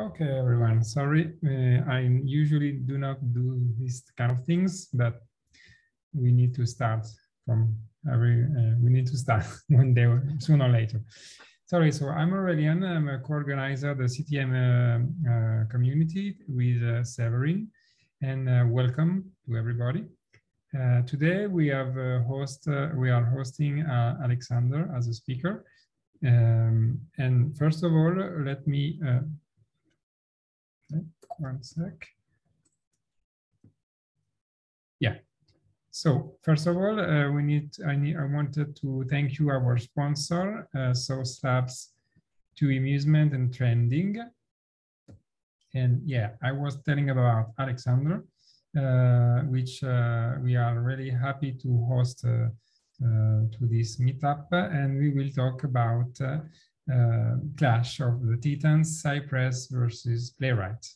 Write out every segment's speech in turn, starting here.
Okay, everyone. Sorry, uh, I usually do not do these kind of things, but we need to start from every. Uh, we need to start one day, sooner or later. Sorry. So I'm Aurelian. I'm a co-organizer of the CTM uh, uh, community with uh, Severin, and uh, welcome to everybody. today we have host. we are hosting Aleksandar as a speaker. Um, and first of all, let me one sec. Yeah. So first of all, uh, we need, I need, I wanted to thank you, our sponsor, uh, Sauce Labs to amusement and trendig. And yeah, I was telling about Aleksandar, uh, which uh, we are really happy to host uh, uh, to this meetup. And we will talk about uh, uh, clash of the Titans, Cypress versus Playwright.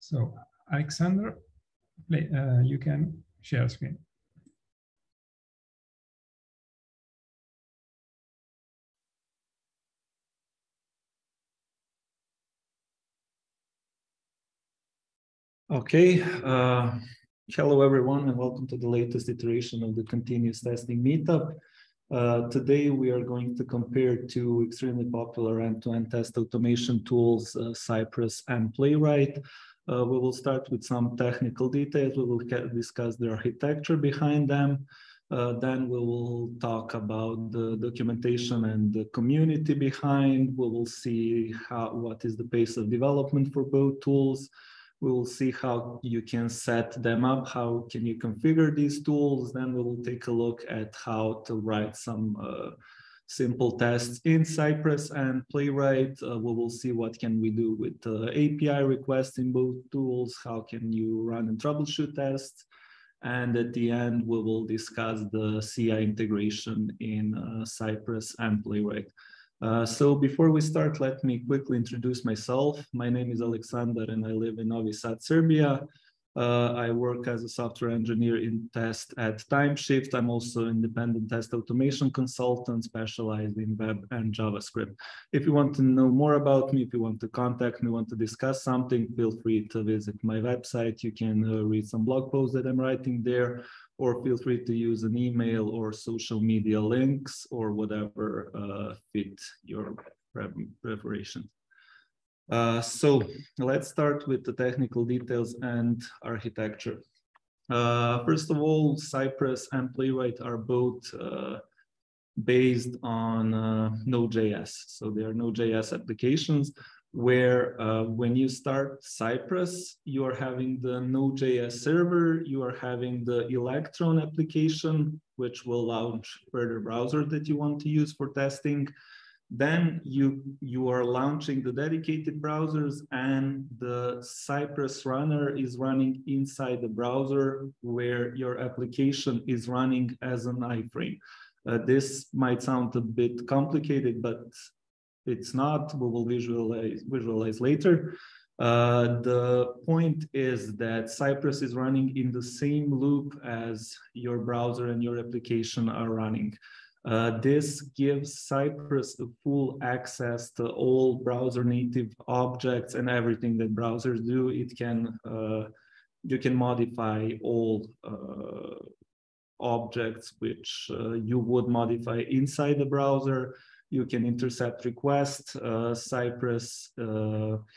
So Aleksandar, play, uh, you can share screen. Okay. Uh, hello, everyone, and welcome to the latest iteration of the continuous testing meetup. Uh, today, we are going to compare two extremely popular end-to-end -end test automation tools, uh, Cypress and Playwright. Uh, we will start with some technical details. We will discuss the architecture behind them. Uh, then we will talk about the documentation and the community behind. We will see how what is the pace of development for both tools. We will see how you can set them up, how can you configure these tools. Then we will take a look at how to write some uh, simple tests in Cypress and Playwright. Uh, we will see what can we do with uh, API requests in both tools, how can you run and troubleshoot tests. And at the end, we will discuss the CI integration in uh, Cypress and Playwright. Uh, so before we start, let me quickly introduce myself. My name is Aleksandar and I live in Novi Sad, Serbia. Uh, I work as a software engineer in test at TimeShift. I'm also independent test automation consultant specialized in web and JavaScript. If you want to know more about me, if you want to contact me, want to discuss something, feel free to visit my website. You can uh, read some blog posts that I'm writing there, or feel free to use an email or social media links or whatever uh, fit your preparation. Uh, so let's start with the technical details and architecture. Uh, first of all, Cypress and Playwright are both uh, based on uh, Node.js. So they are Node.js applications where uh, when you start Cypress, you are having the Node.js server, you are having the Electron application, which will launch further browser that you want to use for testing. Then you, you are launching the dedicated browsers and the Cypress runner is running inside the browser where your application is running as an iframe. Uh, this might sound a bit complicated, but it's not. We will visualize, visualize later. Uh, the point is that Cypress is running in the same loop as your browser and your application are running. Uh, this gives Cypress full access to all browser native objects and everything that browsers do. It can, uh, you can modify all uh, objects which uh, you would modify inside the browser. You can intercept requests. Uh, Cypress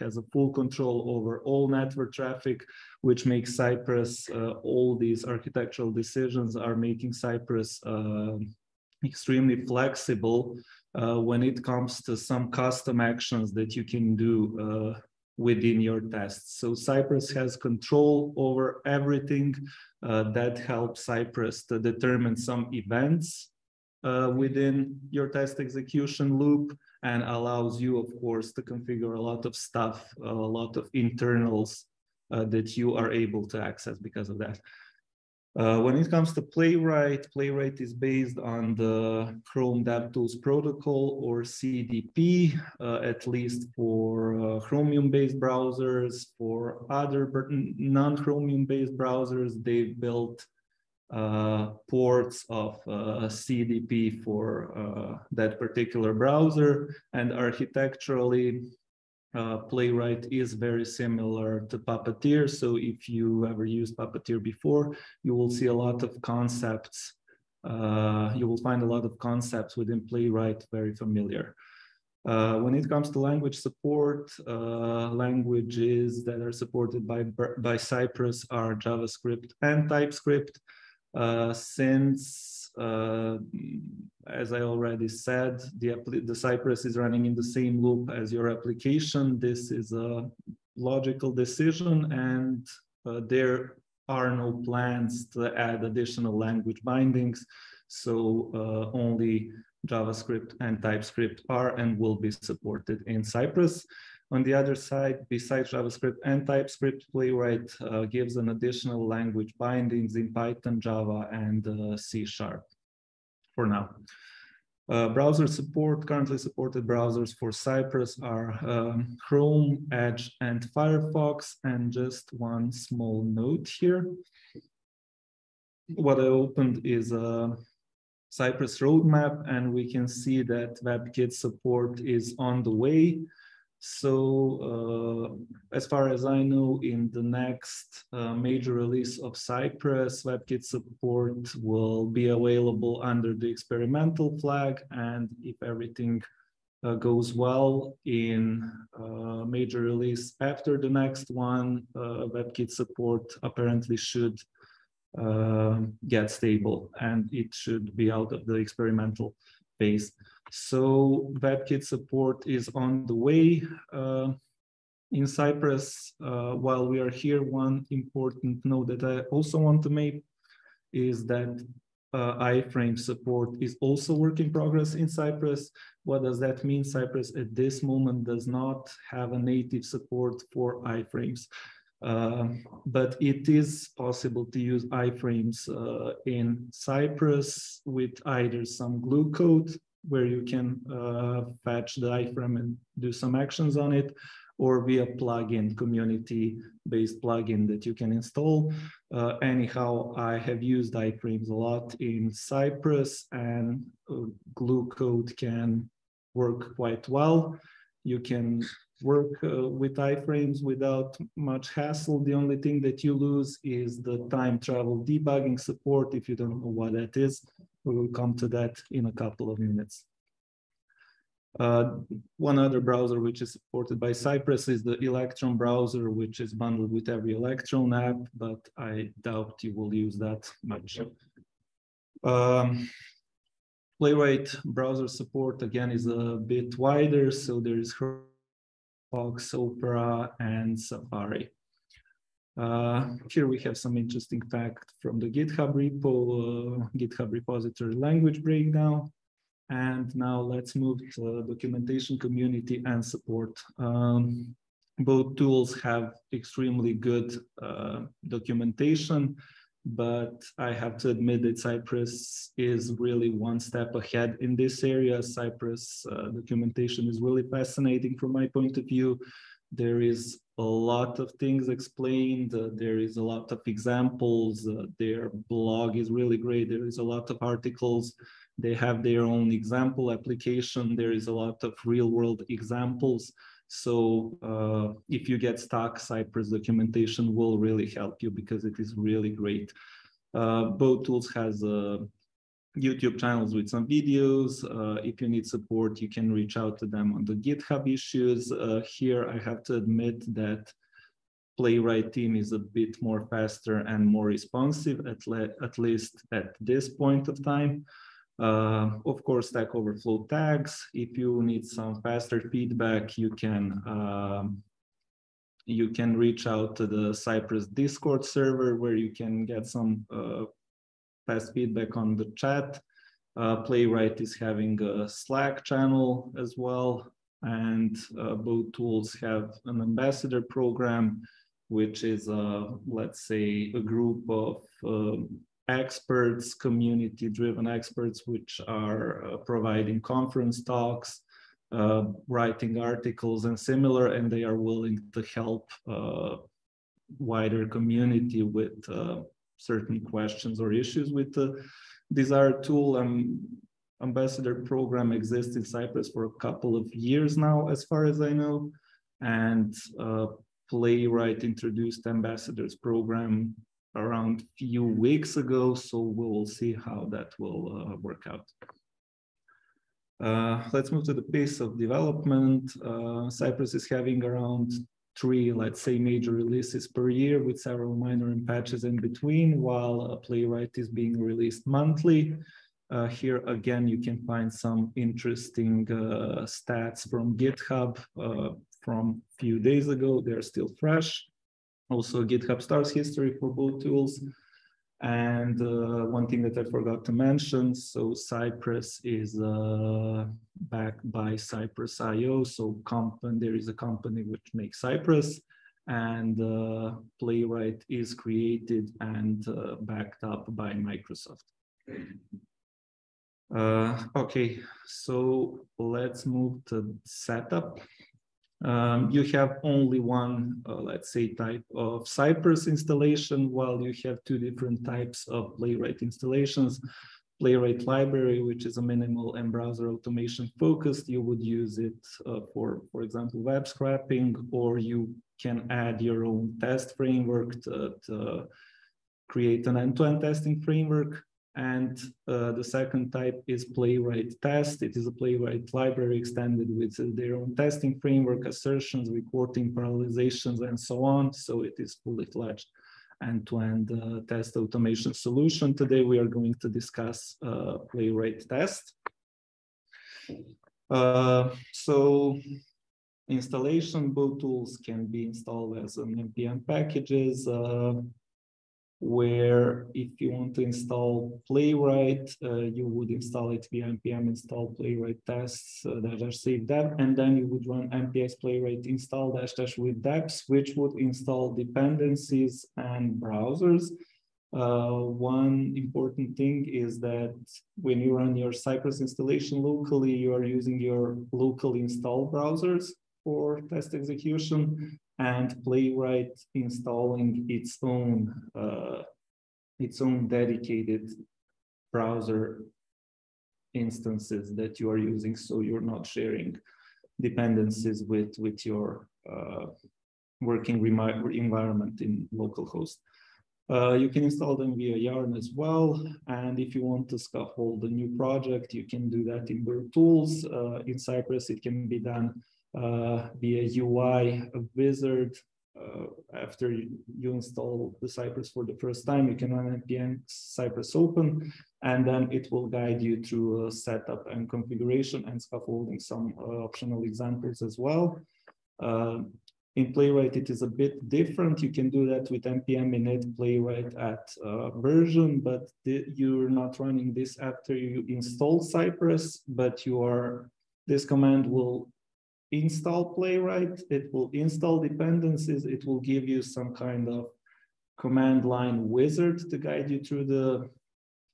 has a full control over all network traffic, which makes Cypress, all these architectural decisions are making Cypress extremely flexible uh, when it comes to some custom actions that you can do uh, within your tests. So Cypress has control over everything uh, that helps Cypress to determine some events uh, within your test execution loop and allows you, of course, to configure a lot of stuff, a lot of internals uh, that you are able to access because of that. Uh, when it comes to Playwright, Playwright is based on the Chrome DevTools protocol or CDP, uh, at least for uh, Chromium-based browsers. For other non-Chromium-based browsers, they've built uh, ports of uh, CDP for uh, that particular browser. And architecturally, uh, Playwright is very similar to Puppeteer. So if you ever used Puppeteer before, you will see a lot of concepts. Uh, you will find a lot of concepts within Playwright very familiar. Uh, when it comes to language support, uh, languages that are supported by, by Cypress are JavaScript and TypeScript. Uh, since, as I already said, the, the Cypress is running in the same loop as your application. This is a logical decision and uh, there are no plans to add additional language bindings. So uh, only JavaScript and TypeScript are and will be supported in Cypress. On the other side, besides JavaScript and TypeScript, Playwright uh, gives an additional language bindings in Python, Java, and uh, C Sharp for now. Uh, browser support, currently supported browsers for Cypress are um, Chrome, Edge, and Firefox. And just one small note here. What I opened is a Cypress roadmap, and we can see that WebKit support is on the way. So uh, as far as I know, in the next uh, major release of Cypress, WebKit support will be available under the experimental flag. And if everything uh, goes well in uh, major release after the next one, uh, WebKit support apparently should uh, get stable and it should be out of the experimental phase. So WebKit support is on the way. Uh, in Cypress, uh, while we are here, one important note that I also want to make is that uh, iframe support is also work in progress in Cypress. What does that mean? Cypress at this moment does not have a native support for iframes. Um, but it is possible to use iframes uh, in Cypress with either some glue code where you can uh, fetch the iframe and do some actions on it, or via plugin, community-based plugin that you can install. Uh, anyhow, I have used iframes a lot in Cypress and uh, glue code can work quite well. You can work uh, with iframes without much hassle. The only thing that you lose is the time travel debugging support. If you don't know what that is, we will come to that in a couple of minutes. Uh, one other browser which is supported by Cypress is the Electron browser, which is bundled with every Electron app, but I doubt you will use that much. Um, Playwright browser support again is a bit wider, so there is Fox, Opera, and Safari. Uh, here we have some interesting fact from the GitHub repo, uh, GitHub repository language breakdown. And now let's move to documentation community and support. Um, both tools have extremely good uh, documentation but I have to admit that Cypress is really one step ahead in this area. Cypress uh, documentation is really fascinating from my point of view. There is a lot of things explained. Uh, there is a lot of examples. Uh, their blog is really great. There is a lot of articles. They have their own example application. There is a lot of real world examples. So uh, if you get stuck, Cypress documentation will really help you because it is really great. Uh, both tools has uh, YouTube channels with some videos. Uh, if you need support, you can reach out to them on the GitHub issues. Uh, here, I have to admit that Playwright team is a bit more faster and more responsive, at, le at least at this point of time. Uh, of course, Stack Overflow tags. If you need some faster feedback, you can um, you can reach out to the Cypress Discord server where you can get some uh, fast feedback on the chat. Uh, Playwright is having a Slack channel as well, and uh, both tools have an ambassador program, which is, uh, let's say, a group of um, experts, community driven experts, which are uh, providing conference talks, uh, writing articles and similar, and they are willing to help uh, wider community with certain questions or issues with the desired tool. Um, ambassador program exists in Cypress for a couple of years now, as far as I know. and uh, Playwright introduced ambassadors program around a few weeks ago, so we will see how that will uh, work out. Uh, let's move to the pace of development. Uh, Cypress is having around three, let's say, major releases per year with several minor patches in between, while a Playwright is being released monthly. Uh, here again, you can find some interesting uh, stats from GitHub uh, from a few days ago. They're still fresh. Also GitHub stars history for both tools. And uh, one thing that I forgot to mention, so Cypress is uh, backed by Cypress IO. So company, there is a company which makes Cypress and uh, Playwright is created and uh, backed up by Microsoft. Uh, okay, so let's move to setup. Um, you have only one, uh, let's say, type of Cypress installation, while you have two different types of Playwright installations. Playwright library, which is a minimal and browser automation focused, you would use it uh, for, for example, web scraping, or you can add your own test framework to, to create an end-to-end -end testing framework. And uh, the second type is Playwright Test. It is a Playwright library extended with their own testing framework, assertions, reporting, parallelizations, and so on. So it is fully fledged end-to-end uh, test automation solution. Today we are going to discuss uh, Playwright Test. Uh, so installation, both tools can be installed as an npm packages. Where if you want to install Playwright, uh, you would install it via npm install Playwright tests uh, dash save dev, and then you would run npx Playwright install dash dash with deps, which would install dependencies and browsers. Uh, one important thing is that when you run your Cypress installation locally, you are using your local install browsers for test execution and Playwright installing its own uh, its own dedicated browser instances that you are using, so you're not sharing dependencies with with your uh, working environment in localhost. Uh, you can install them via Yarn as well. And if you want to scaffold a new project, you can do that in Bird Tools. Uh, in Cypress, it can be done via UI wizard. Uh, after you, install the Cypress for the first time, you can run npm Cypress open, and then it will guide you through a setup and configuration and scaffolding some uh, optional examples as well. Uh, in Playwright, it is a bit different. You can do that with npm init playwright at uh, version, but you're not running this after you install Cypress, but you are, this command will install Playwright, it will install dependencies, it will give you some kind of command line wizard to guide you through the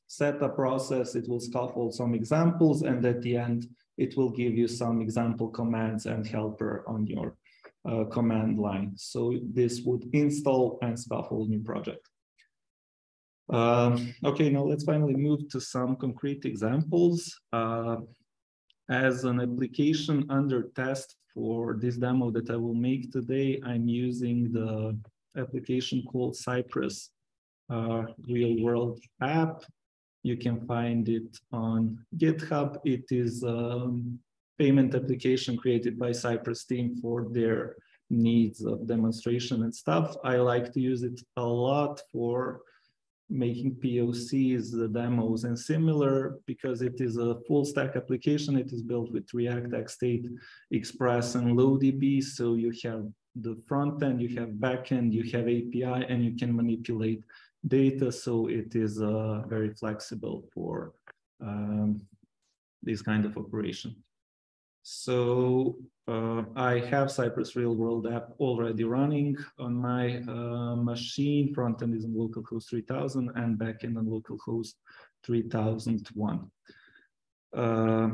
setup process. It will scaffold some examples, and at the end, it will give you some example commands and helper on your uh, command line. So this would install and scaffold new project. Um, okay, now let's finally move to some concrete examples. Uh, as an application under test for this demo that I will make today, I'm using the application called Cypress uh, Real World App. You can find it on GitHub. It is a payment application created by Cypress team for their needs of demonstration and stuff. I like to use it a lot for making POCs, the demos, and similar because it is a full stack application. It is built with React, XState, Express, and LowDB. So you have the front end, you have backend, you have API, and you can manipulate data. So it is uh, very flexible for um, this kind of operation. So uh, I have Cypress Real World app already running on my uh, machine. Frontend is on localhost 3000 and backend on localhost 3001. Uh,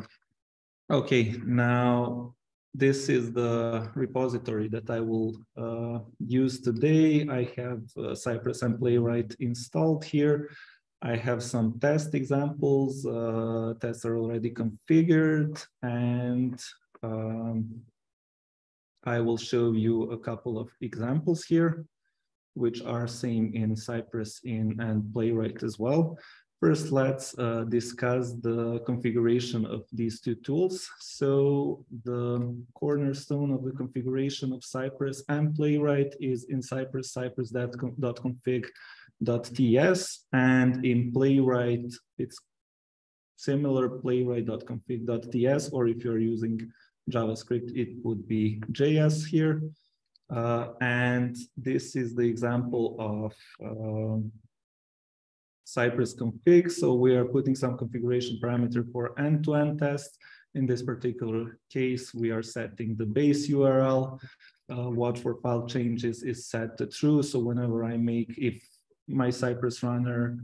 okay, now this is the repository that I will uh, use today. I have uh, Cypress and Playwright installed here. I have some test examples. Uh, tests are already configured and um, I will show you a couple of examples here, which are same in Cypress in and Playwright as well. First, let's uh, discuss the configuration of these two tools. So the cornerstone of the configuration of Cypress and Playwright is in Cypress, cypress.config.ts, and in Playwright, it's similar playwright.config.ts, or if you're using JavaScript, it would be JS here. Uh, and this is the example of uh, Cypress config. So we are putting some configuration parameter for end-to-end -end test. In this particular case, we are setting the base URL. Uh, watch for file changes is set to true. So whenever I make, if my Cypress runner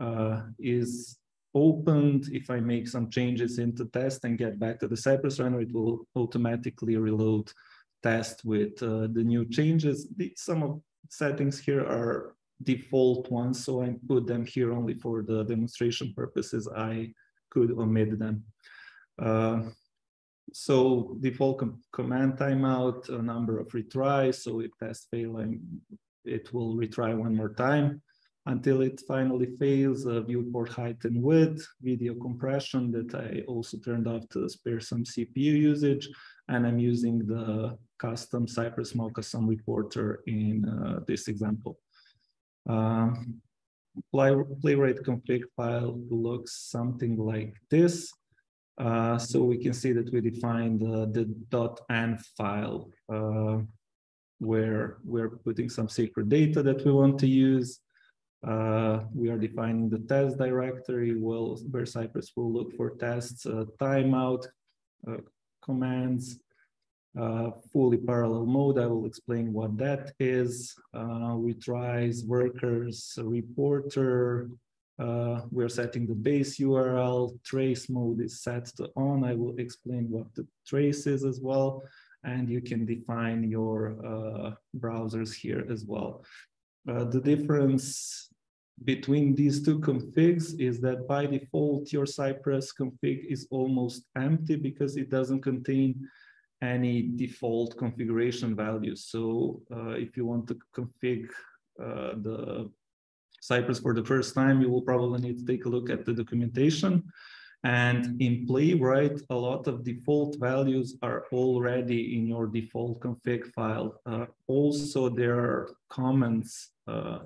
uh, is opened, if I make some changes into test and get back to the Cypress runner, it will automatically reload test with uh, the new changes. The, some of settings here are default ones, so I put them here only for the demonstration purposes. I could omit them. Uh, so default com command timeout, a number of retries. So if test fail, I'm, it will retry one more time until it finally fails, uh, viewport height and width, video compression that I also turned off to spare some CPU usage. And I'm using the custom Cypress Mochawesome reporter in uh, this example. Um, play, playwright config file looks something like this. Uh, so we can see that we defined the .env file uh, where we're putting some secret data that we want to use. Uh, we are defining the test directory will, where Cypress will look for tests, uh, timeout uh, commands, uh, fully parallel mode. I will explain what that is. Uh, retries, workers, reporter. Uh, we're setting the base URL. Trace mode is set to on. I will explain what the trace is as well. And you can define your uh, browsers here as well. Uh, the difference between these two configs is that by default, your Cypress config is almost empty because it doesn't contain any default configuration values. So uh, if you want to config uh, the Cypress for the first time, you will probably need to take a look at the documentation. And in Playwright, a lot of default values are already in your default config file. Uh, also, there are comments uh,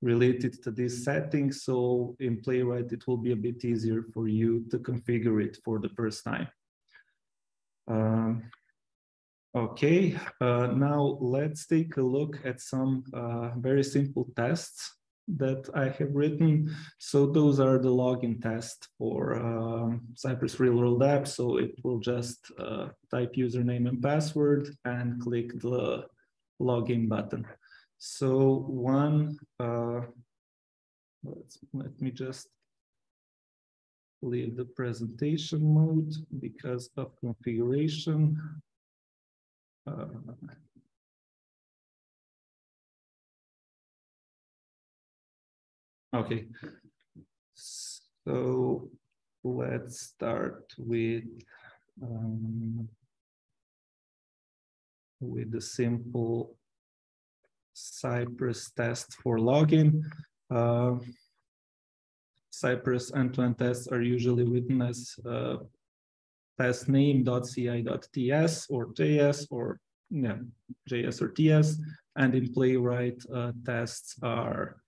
related to this setting. So in Playwright, it will be a bit easier for you to configure it for the first time. Um, okay, uh, now let's take a look at some uh, very simple tests that I have written. So those are the login tests for um, Cypress Real World App. So it will just uh, type username and password and click the login button. So one, uh, let me just leave the presentation mode because of configuration. Uh, okay, so let's start with um, with the simple Cypress test for login. Uh, Cypress end-to-end tests are usually written as uh, test name.cy.ts or JS or yeah, JS or TS. And in Playwright, uh, tests are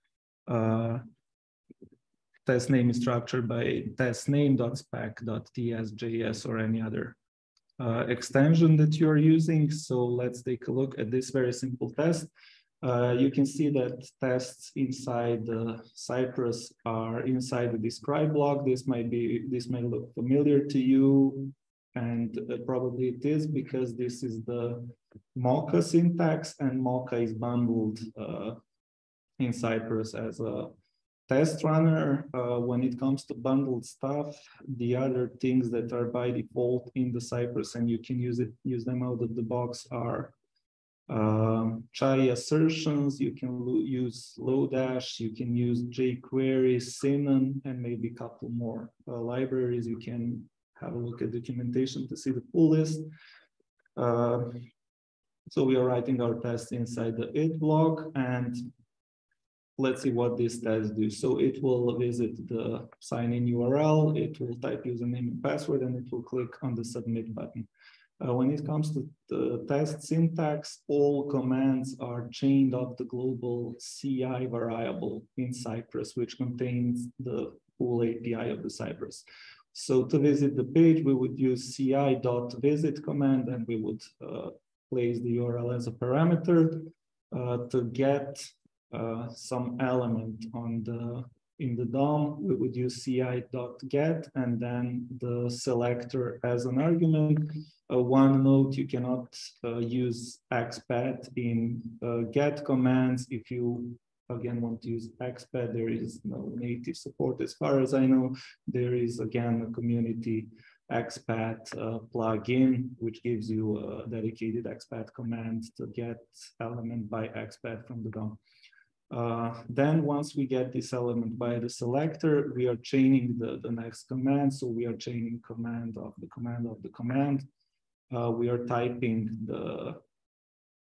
test name is structured by test name.spec.ts.js or any other uh, extension that you are using. So let's take a look at this very simple test. Uh, you can see that tests inside the Cypress are inside the describe block. This might be, this may look familiar to you, and uh, probably it is because this is the Mocha syntax, and Mocha is bundled uh, in Cypress as a test runner. Uh, when it comes to bundled stuff, the other things that are by default in the Cypress, and you can use it, use them out of the box are um, chai assertions, you can use Lodash, you can use jQuery, Sinon, and maybe a couple more uh, libraries. You can have a look at documentation to see the full list. Uh, So we are writing our test inside the it block and let's see what this test do. So it will visit the sign in URL, it will type username and password, and it will click on the submit button. Uh, when it comes to the test syntax, all commands are chained up the global cy variable in Cypress, which contains the full API of the Cypress. So to visit the page, we would use cy.visit command and we would uh, place the URL as a parameter uh, to get some element on the in the DOM, we would use cy.get and then the selector as an argument. Uh, one note, you cannot uh, use xpath in uh, get commands. If you, again, want to use xpath, there is no native support. As far as I know, there is, again, a community XPath uh, plugin, which gives you a dedicated XPath command to get element by XPath from the DOM. Uh, then once we get this element by the selector, we are chaining the, the next command. So we are chaining command of the command of the command. Uh, we are typing the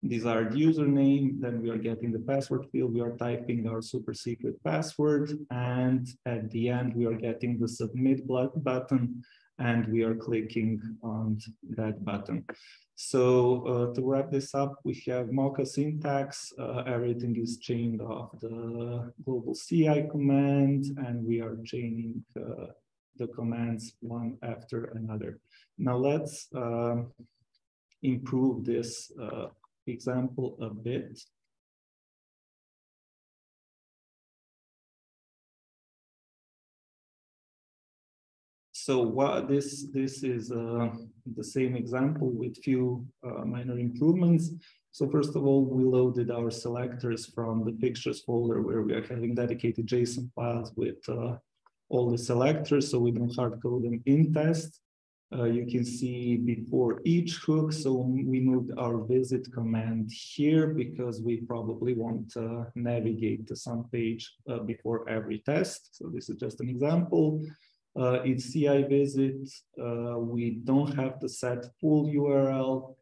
desired username, then we are getting the password field, we are typing our super secret password, and at the end, we are getting the submit button, and we are clicking on that button. So uh, to wrap this up, we have Mocha syntax. Uh, everything is chained off the global cy command, and we are chaining uh, the commands one after another. Now let's um, improve this uh, example a bit. So what this this is uh, the same example with few uh, minor improvements. So first of all, we loaded our selectors from the fixtures folder where we are having dedicated JSON files with uh, all the selectors, so we don't hard code them in test. Uh, you can see before each hook, so we moved our visit command here because we probably want to navigate to some page uh, before every test. So this is just an example. Uh, in cy visit, uh, we don't have to set full URL.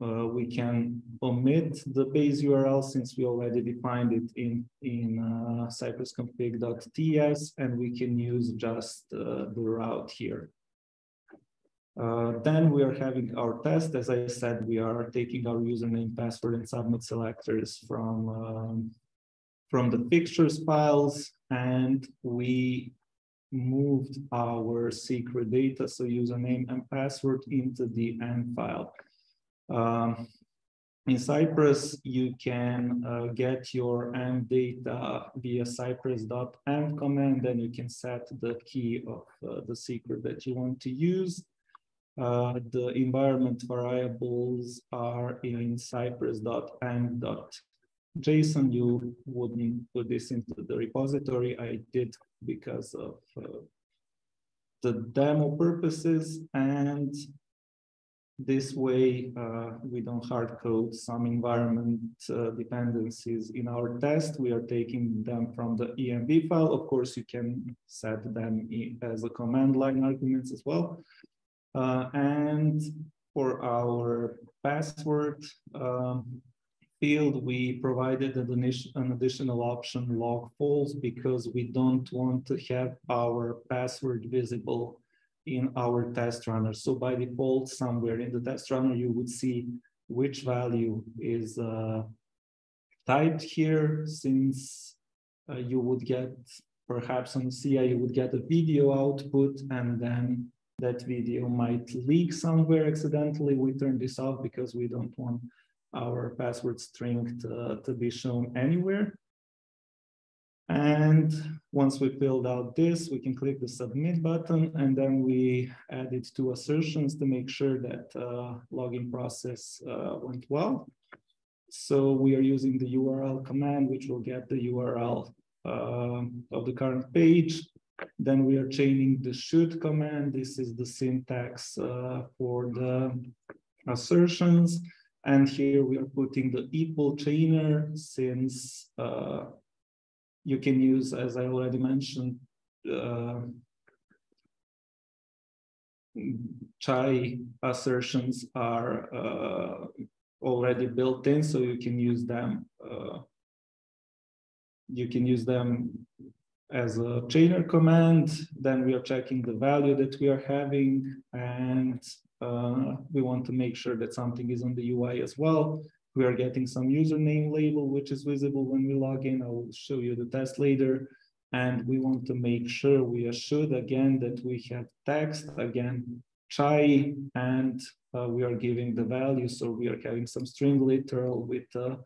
Uh, we can omit the base URL since we already defined it in, in uh, cypressconfig.ts, and we can use just uh, the route here. Uh, then we are having our test. As I said, we are taking our username, password, and submit selectors from, um, from the fixtures files, and we moved our secret data, so username and password into the env file. Um, in Cypress, you can uh, get your M data via cypress.env command, then you can set the key of uh, the secret that you want to use. Uh, the environment variables are in cypress.env.json. You wouldn't put this into the repository. I did because of uh, the demo purposes and this way uh, we don't hard code some environment uh, dependencies in our test we are taking them from the env file of course you can set them as a command line arguments as well uh, and for our password um, field, we provided an additional option log false because we don't want to have our password visible in our test runner. So by default, somewhere in the test runner, you would see which value is uh, typed here since uh, you would get perhaps on CI, you would get a video output and then that video might leak somewhere accidentally. We turn this off because we don't want our password string to, to be shown anywhere. And once we filled out this, we can click the submit button and then we added two assertions to make sure that uh, login process uh, went well. So we are using the URL command, which will get the URL uh, of the current page. Then we are chaining the should command. This is the syntax uh, for the assertions. And here we are putting the equal chainer since uh, you can use, as I already mentioned, uh, chai assertions are uh, already built in, so you can use them. Uh, you can use them as a chainer command. Then we are checking the value that we are having, and uh, we want to make sure that something is on the UI as well. We are getting some username label, which is visible when we log in. I will show you the test later. And we want to make sure we assured again that we have text again, chai, and uh, we are giving the value. So we are having some string literal with uh,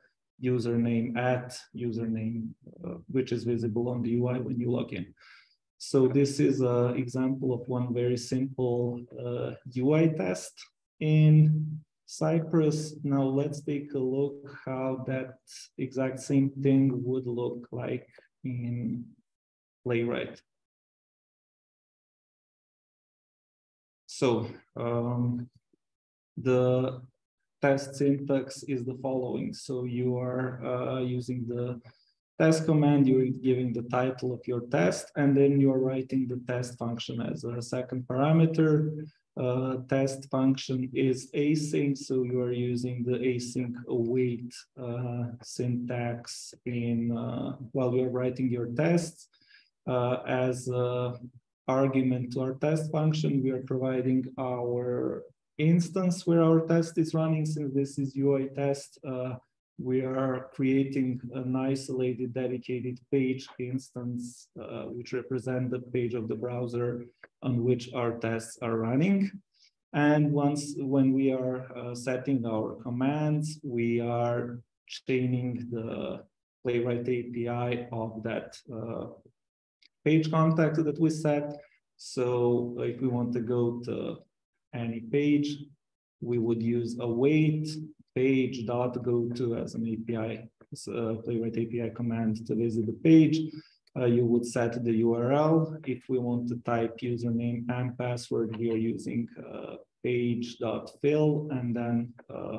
username at username, uh, which is visible on the UI when you log in. So this is an example of one very simple uh, UI test in Cypress. Now let's take a look how that exact same thing would look like in Playwright. So um, the test syntax is the following. So you are uh, using the test command, you're giving the title of your test, and then you're writing the test function as a second parameter. Uh, test function is async, so you are using the async await uh, syntax in uh, while you're writing your tests. Uh, as a argument to our test function, we are providing our instance where our test is running, since this is UI test, uh, we are creating an isolated dedicated page instance, uh, which represent the page of the browser on which our tests are running. And once when we are uh, setting our commands, we are chaining the Playwright API of that uh, page contact that we set. So if we want to go to any page, we would use await page dot go to as an API, uh, Playwright API command to visit the page. Uh, you would set the URL. If we want to type username and password, we are using uh, page.fill and then uh,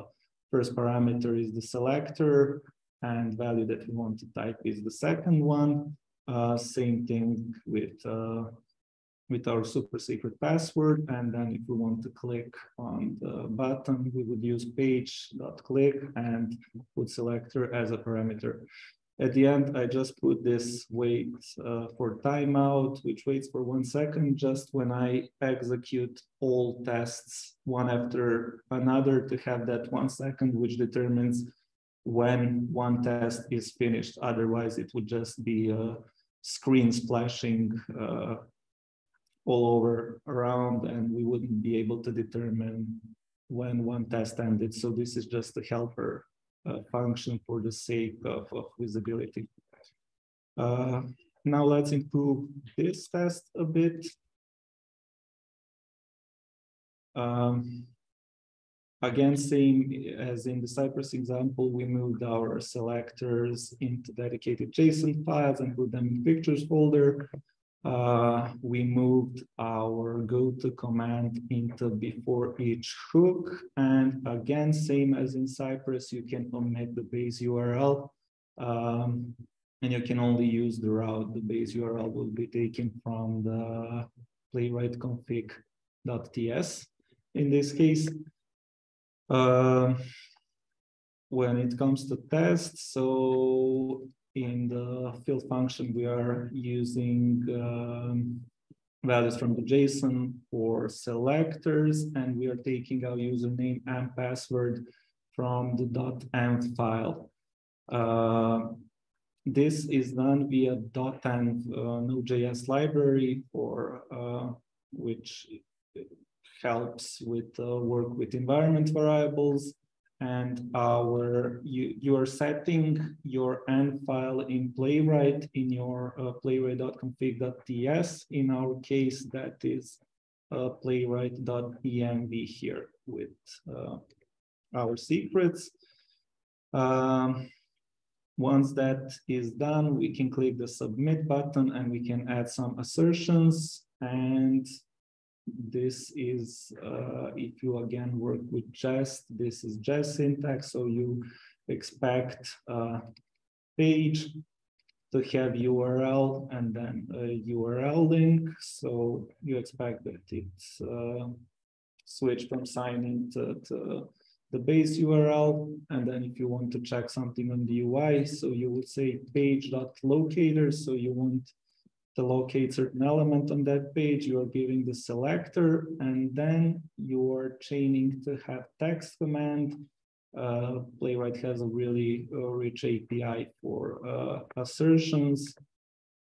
first parameter is the selector and value that we want to type is the second one. Uh, same thing with uh, with our super secret password. And then if we want to click on the button, we would use page.click and put selector as a parameter. At the end, I just put this wait uh, for timeout, which waits for one second, just when I execute all tests one after another to have that one second, which determines when one test is finished. Otherwise, it would just be a screen splashing uh, all over around and we wouldn't be able to determine when one test ended. So this is just a helper uh, function for the sake of, of visibility. Uh, now let's improve this test a bit. Um, again, same as in the Cypress example, we moved our selectors into dedicated JSON files and put them in fixtures folder uh, we moved our go to command into before each hook. And again, same as in Cypress, you can omit the base URL um, and you can only use the route. The base URL will be taken from the playwright config.ts in this case. Uh, when it comes to tests, so in the fill function, we are using um, values from the JSON for selectors, and we are taking our username and password from the .env file. Uh, this is done via .env uh, Node.js library uh, which helps with uh, work with environment variables and our you, you are setting your env file in playwright in your uh, playwright.config.ts in our case that is uh, playwright.env here with uh, our secrets. Um, once that is done we can click the submit button and we can add some assertions. And this is, uh, if you again work with Jest, this is Jest syntax. So you expect a page to have URL and then a URL link. So you expect that it's uh, switch from signing to, to the base URL. And then if you want to check something on the UI, so you would say page.locator. So you want to locate certain element on that page, you are giving the selector, and then you are chaining to have text command. Uh, Playwright has a really uh, rich API for uh, assertions.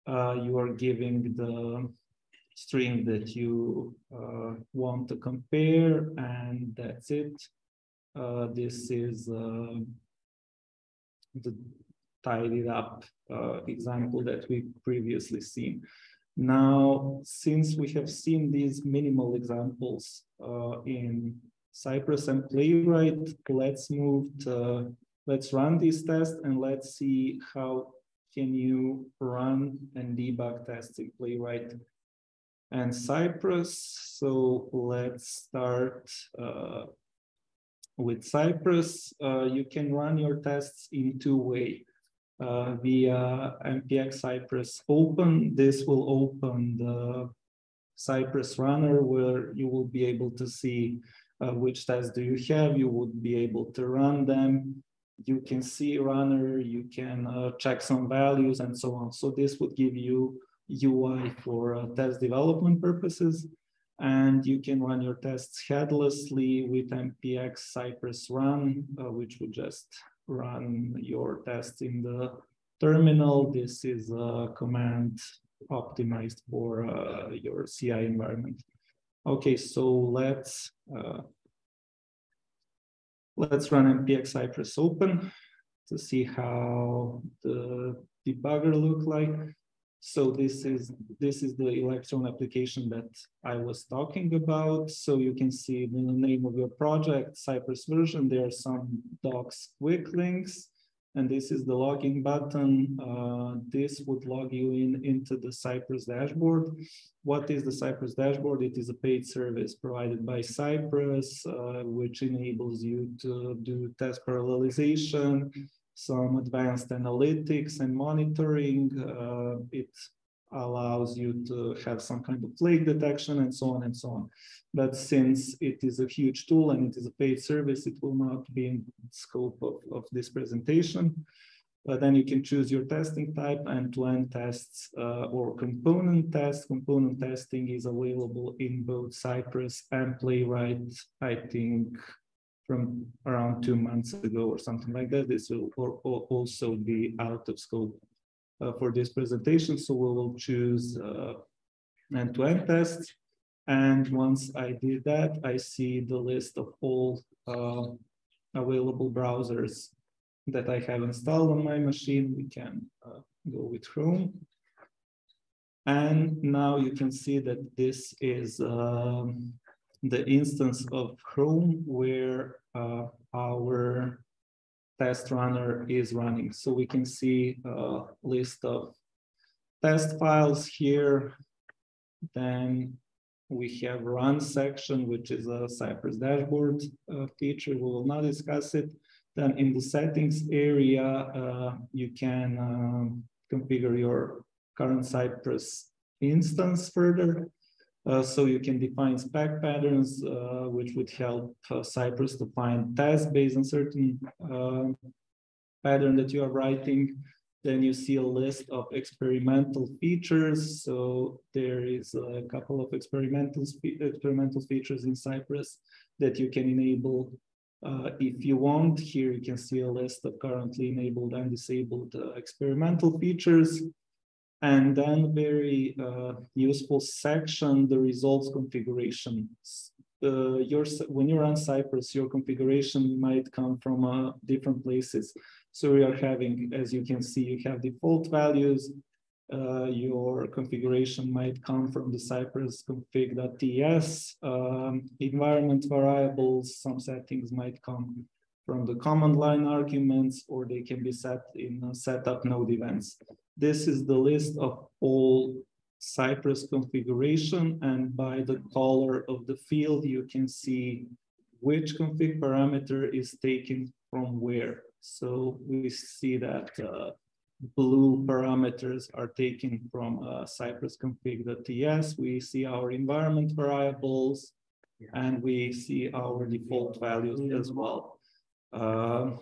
Uh, you are giving the string that you uh, want to compare, and that's it. Uh, this is the tidied up uh, example that we previously seen. Now, since we have seen these minimal examples uh, in Cypress and Playwright, let's move to, let's run this test and let's see how can you run and debug tests in Playwright and Cypress. So let's start uh, with Cypress. Uh, you can run your tests in two ways. Uh, via npx Cypress open, this will open the Cypress runner where you will be able to see uh, which tests do you have. You would be able to run them. You can see runner, you can uh, check some values and so on. So this would give you UI for uh, test development purposes. And you can run your tests headlessly with npx cypress run, uh, which would just run your test in the terminal. This is a command optimized for uh, your CI environment. Okay, so let's uh, let's run npx cypress open to see how the debugger look like. So this is this is the Electron application that I was talking about. So you can see the name of your project, Cypress version. There are some docs quick links, and this is the login button. Uh, this would log you in into the Cypress dashboard. What is the Cypress dashboard? It is a paid service provided by Cypress, uh, which enables you to do test parallelization, some advanced analytics and monitoring. Uh, it allows you to have some kind of flake detection and so on and so on. But since it is a huge tool and it is a paid service, it will not be in scope of, of this presentation. But then you can choose your testing type end-to-end tests uh, or component tests. Component testing is available in both Cypress and Playwright. I think from around two months ago or something like that. This will also be out of scope uh, for this presentation. So we will choose uh, end-to-end tests. And once I did that, I see the list of all uh, available browsers that I have installed on my machine. We can uh, go with Chrome. And now you can see that this is um, the instance of Chrome where uh, our test runner is running. So we can see a list of test files here. Then we have run section, which is a Cypress dashboard uh, feature. We will not discuss it. Then in the settings area, uh, you can um, configure your current Cypress instance further. Uh, so you can define spec patterns, uh, which would help uh, Cypress to find tests based on certain uh, pattern that you are writing. Then you see a list of experimental features. So there is a couple of experimental, experimental features in Cypress that you can enable uh, if you want. Here you can see a list of currently enabled and disabled uh, experimental features. And then very uh, useful section, the results configuration. Uh, your, when you run Cypress, your configuration might come from uh, different places. So we are having, as you can see, you have default values. Uh, your configuration might come from the Cypress config.ts um, environment variables. Some settings might come from the command line arguments, or they can be set in setup node events. This is the list of all Cypress configuration and by the color of the field, you can see which config parameter is taken from where. So we see that uh, blue parameters are taken from uh, Cypress config.ts. We see our environment variables and we see our default values as well. Uh,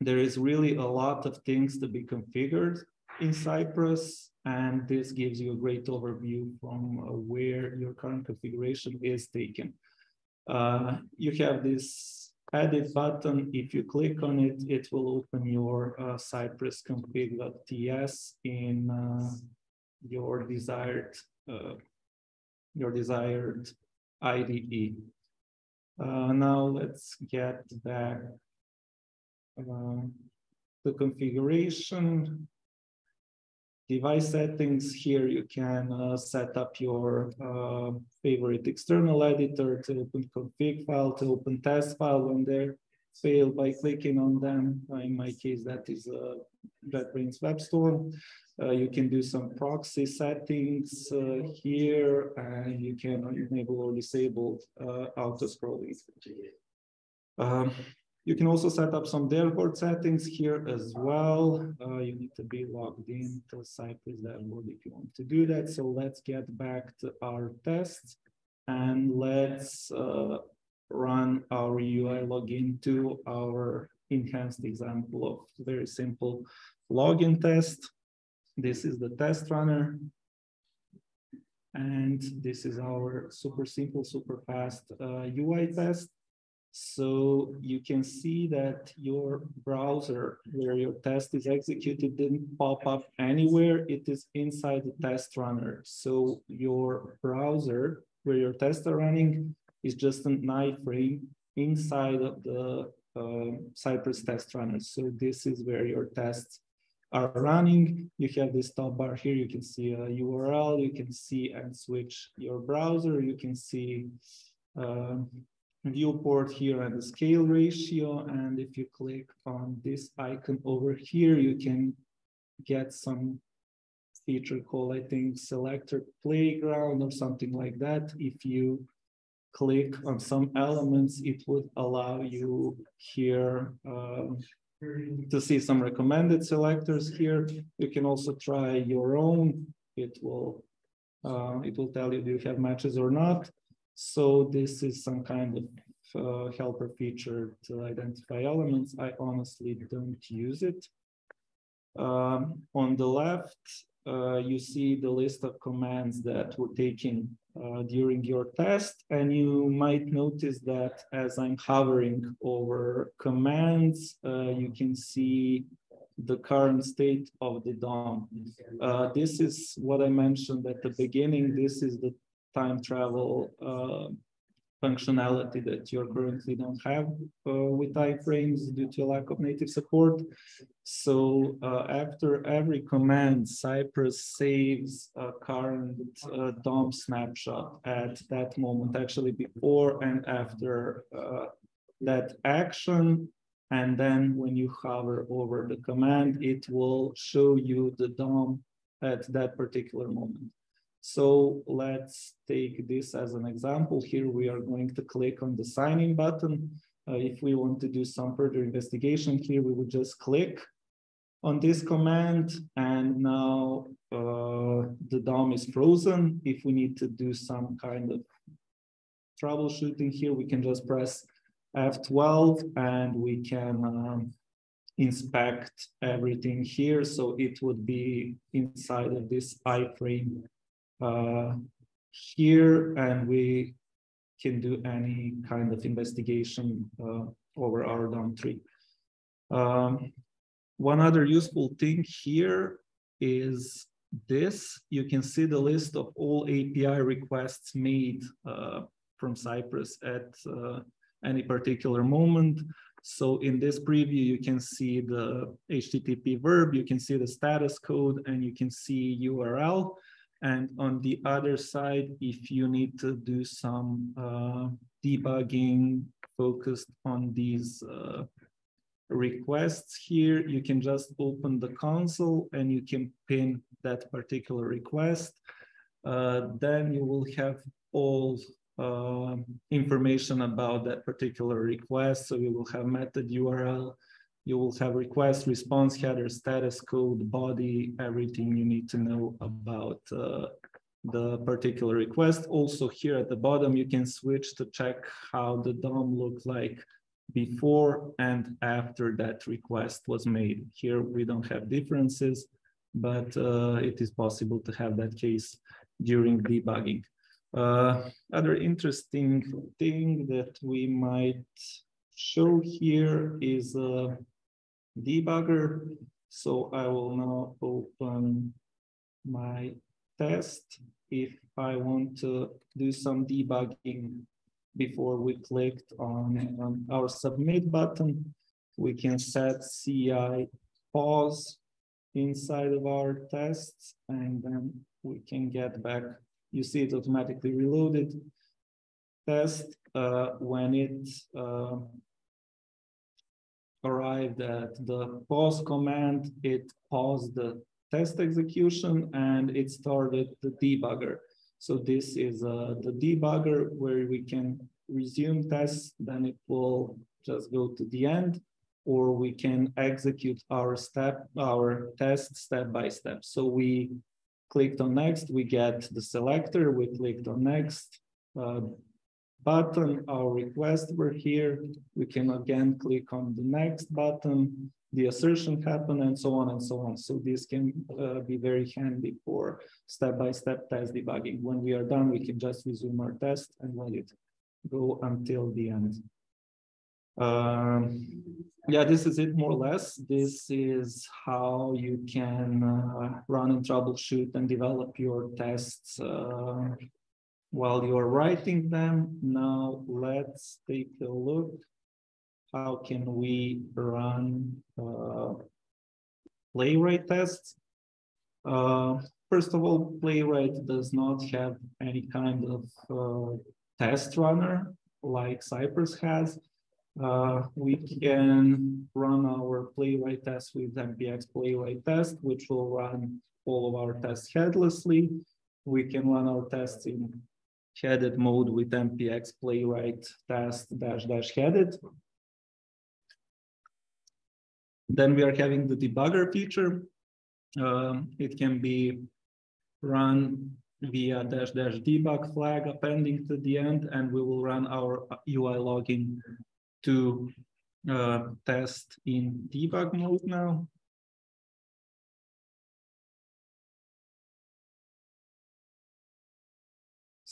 there is really a lot of things to be configured in Cypress. and this gives you a great overview from uh, where your current configuration is taken. Uh, you have this edit button. If you click on it, it will open your uh, Cypress config.ts in uh, your desired uh, your desired IDE. Uh, now let's get back uh, the configuration. Device settings, here you can uh, set up your uh, favorite external editor to open config file, to open test file when they fail by clicking on them. Uh, in my case, that is uh, JetBrains WebStorm. Uh, you can do some proxy settings uh, here, and you can enable or disable uh, auto scrolling. Um, you can also set up some dashboard settings here as well. Uh, you need to be logged in to Cypress dashboard if you want to do that. So let's get back to our tests and let's uh, run our UI login to our enhanced example of very simple login test. This is the test runner. And this is our super simple, super fast uh, UI test. So you can see that your browser where your test is executed didn't pop up anywhere. It is inside the test runner. So your browser where your tests are running is just an iframe inside of the uh, Cypress test runner. So this is where your tests are running. You have this top bar here. You can see a URL. You can see and switch your browser. You can see uh, viewport here and the scale ratio. And if you click on this icon over here, you can get some feature called, I think, selector playground or something like that. If you click on some elements, it would allow you here uh, to see some recommended selectors here. You can also try your own. It will uh, it will tell you do you have matches or not. So this is some kind of uh, helper feature to identify elements. I honestly don't use it. Um, on the left, uh, you see the list of commands that were taken uh, during your test. And you might notice that as I'm hovering over commands, uh, you can see the current state of the DOM. Uh, this is what I mentioned at the beginning. This is the time travel uh, functionality that you currently don't have uh, with iframes due to lack of native support. So uh, after every command, Cypress saves a current uh, DOM snapshot at that moment, actually before and after uh, that action. And then when you hover over the command, it will show you the DOM at that particular moment. So let's take this as an example. Here we are going to click on the sign in button. Uh, if we want to do some further investigation here, we would just click on this command and now uh, the DOM is frozen. If we need to do some kind of troubleshooting here, we can just press F12 and we can um, inspect everything here. So it would be inside of this iframe here, and we can do any kind of investigation uh, over our DOM tree. Um, one other useful thing here is this. You can see the list of all API requests made uh, from Cypress at uh, any particular moment. So in this preview, you can see the HTTP verb, you can see the status code, and you can see URL. And on the other side, if you need to do some uh, debugging focused on these uh, requests here, you can just open the console and you can pin that particular request. Uh, then you will have all uh, information about that particular request. So you will have method URL, you will have request, response header, status code, body, everything you need to know about uh, the particular request. Also here at the bottom, you can switch to check how the DOM looks like before and after that request was made. Here we don't have differences, but uh, it is possible to have that case during debugging. Uh, other interesting thing that we might show here is a debugger. So I will now open my test if I want to do some debugging before we clicked on, on our submit button, we can set CI pause inside of our tests, and then we can get back. You see it automatically reloaded. Test uh, when it uh, arrived at the pause command, it paused the test execution and it started the debugger. So this is uh, the debugger where we can resume tests, then it will just go to the end, or we can execute our step, our test step by step. So we clicked on next, we get the selector, we clicked on next uh, button, our request were here. We can again click on the next button, the assertion happen and so on and so on. So this can uh, be very handy for step-by-step -step test debugging. When we are done, we can just resume our test and let it go until the end. Um, yeah, this is it more or less. This is how you can uh, run and troubleshoot and develop your tests uh, while you're writing them. Now let's take a look how can we run uh, playwright tests? Uh, first of all, playwright does not have any kind of uh, test runner like Cypress has. Uh, we can run our playwright test with npx playwright test, which will run all of our tests headlessly. We can run our tests in headed mode with npx playwright test dash dash headed. Then we are having the debugger feature. Um, it can be run via dash dash debug flag appending to the end, and we will run our UI logging to uh, test in debug mode now.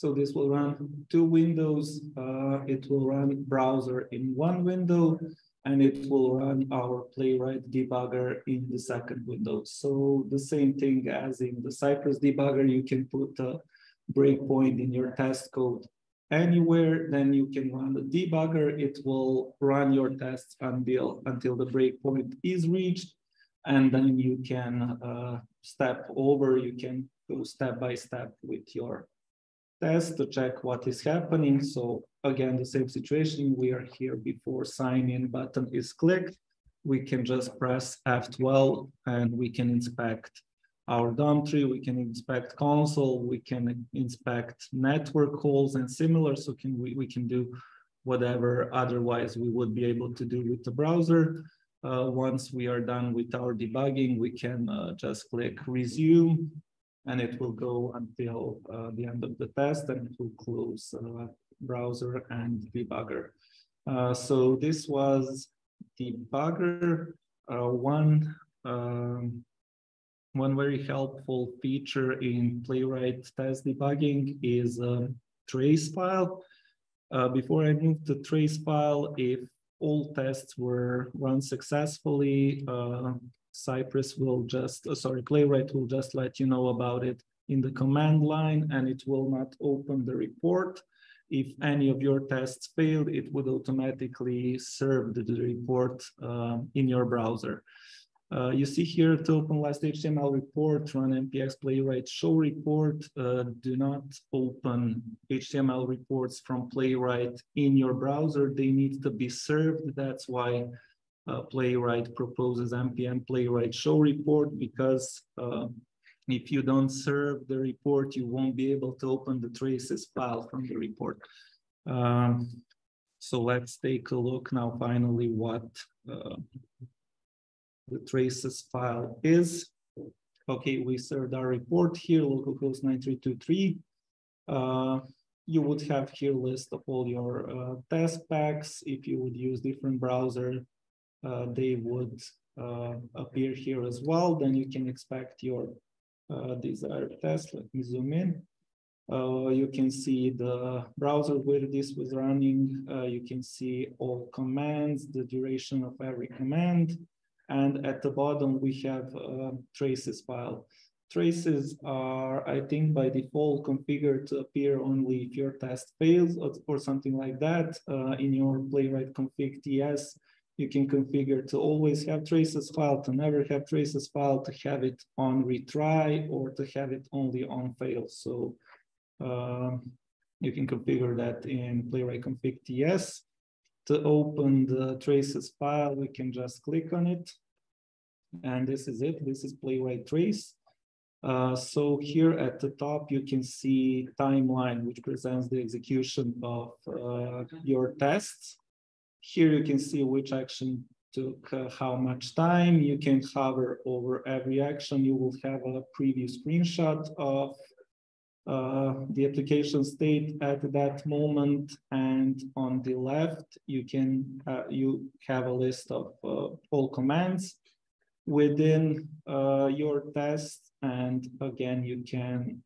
So this will run two windows. Uh, it will run browser in one window and it will run our playwright debugger in the second window. So the same thing as in the Cypress debugger, you can put a breakpoint in your test code anywhere, then you can run the debugger. It will run your tests until, until the breakpoint is reached. And then you can uh, step over, you can go step by step with your test to check what is happening. So again, the same situation. We are here before sign in button is clicked. We can just press F12 and we can inspect our DOM tree, we can inspect console, we can inspect network calls and similar. So can we, we can do whatever otherwise we would be able to do with the browser. Uh, once we are done with our debugging, we can uh, just click resume and it will go until uh, the end of the test and it will close uh, browser and debugger. Uh, so this was debugger. Uh, one, um, one very helpful feature in Playwright test debugging is a trace file. Uh, before I move to trace file, if all tests were run successfully, uh, Cypress will just, uh, sorry, Playwright will just let you know about it in the command line and it will not open the report. If any of your tests failed, it would automatically serve the, the report uh, in your browser. Uh, you see here to open last HTML report, run npx playwright show report. Uh, do not open HTML reports from playwright in your browser. They need to be served. That's why uh, playwright proposes npm playwright show report because uh, if you don't serve the report, you won't be able to open the traces file from the report. Um, so let's take a look now finally what uh, the traces file is. Okay, we served our report here, local localhost 9323. Uh, you would have here list of all your uh, test packs. If you would use different browser, they would uh, appear here as well. Then you can expect your uh, desired test. Let me zoom in. Uh, you can see the browser where this was running. Uh, you can see all commands, the duration of every command. And at the bottom, we have traces file. Traces are, I think, by default configured to appear only if your test fails or, or something like that. Uh, in your Playwright config TS, you can configure to always have traces file, to never have traces file, to have it on retry, or to have it only on fail. So um, you can configure that in Playwright config TS. To open the traces file, we can just click on it. And this is it. This is Playwright trace. Uh, so here at the top, you can see timeline, which presents the execution of uh, your tests. Here you can see which action took uh, how much time. You can hover over every action. You will have a preview screenshot of uh, the application state at that moment. And on the left, you can uh, you have a list of uh, all commands within uh, your test. And again, you can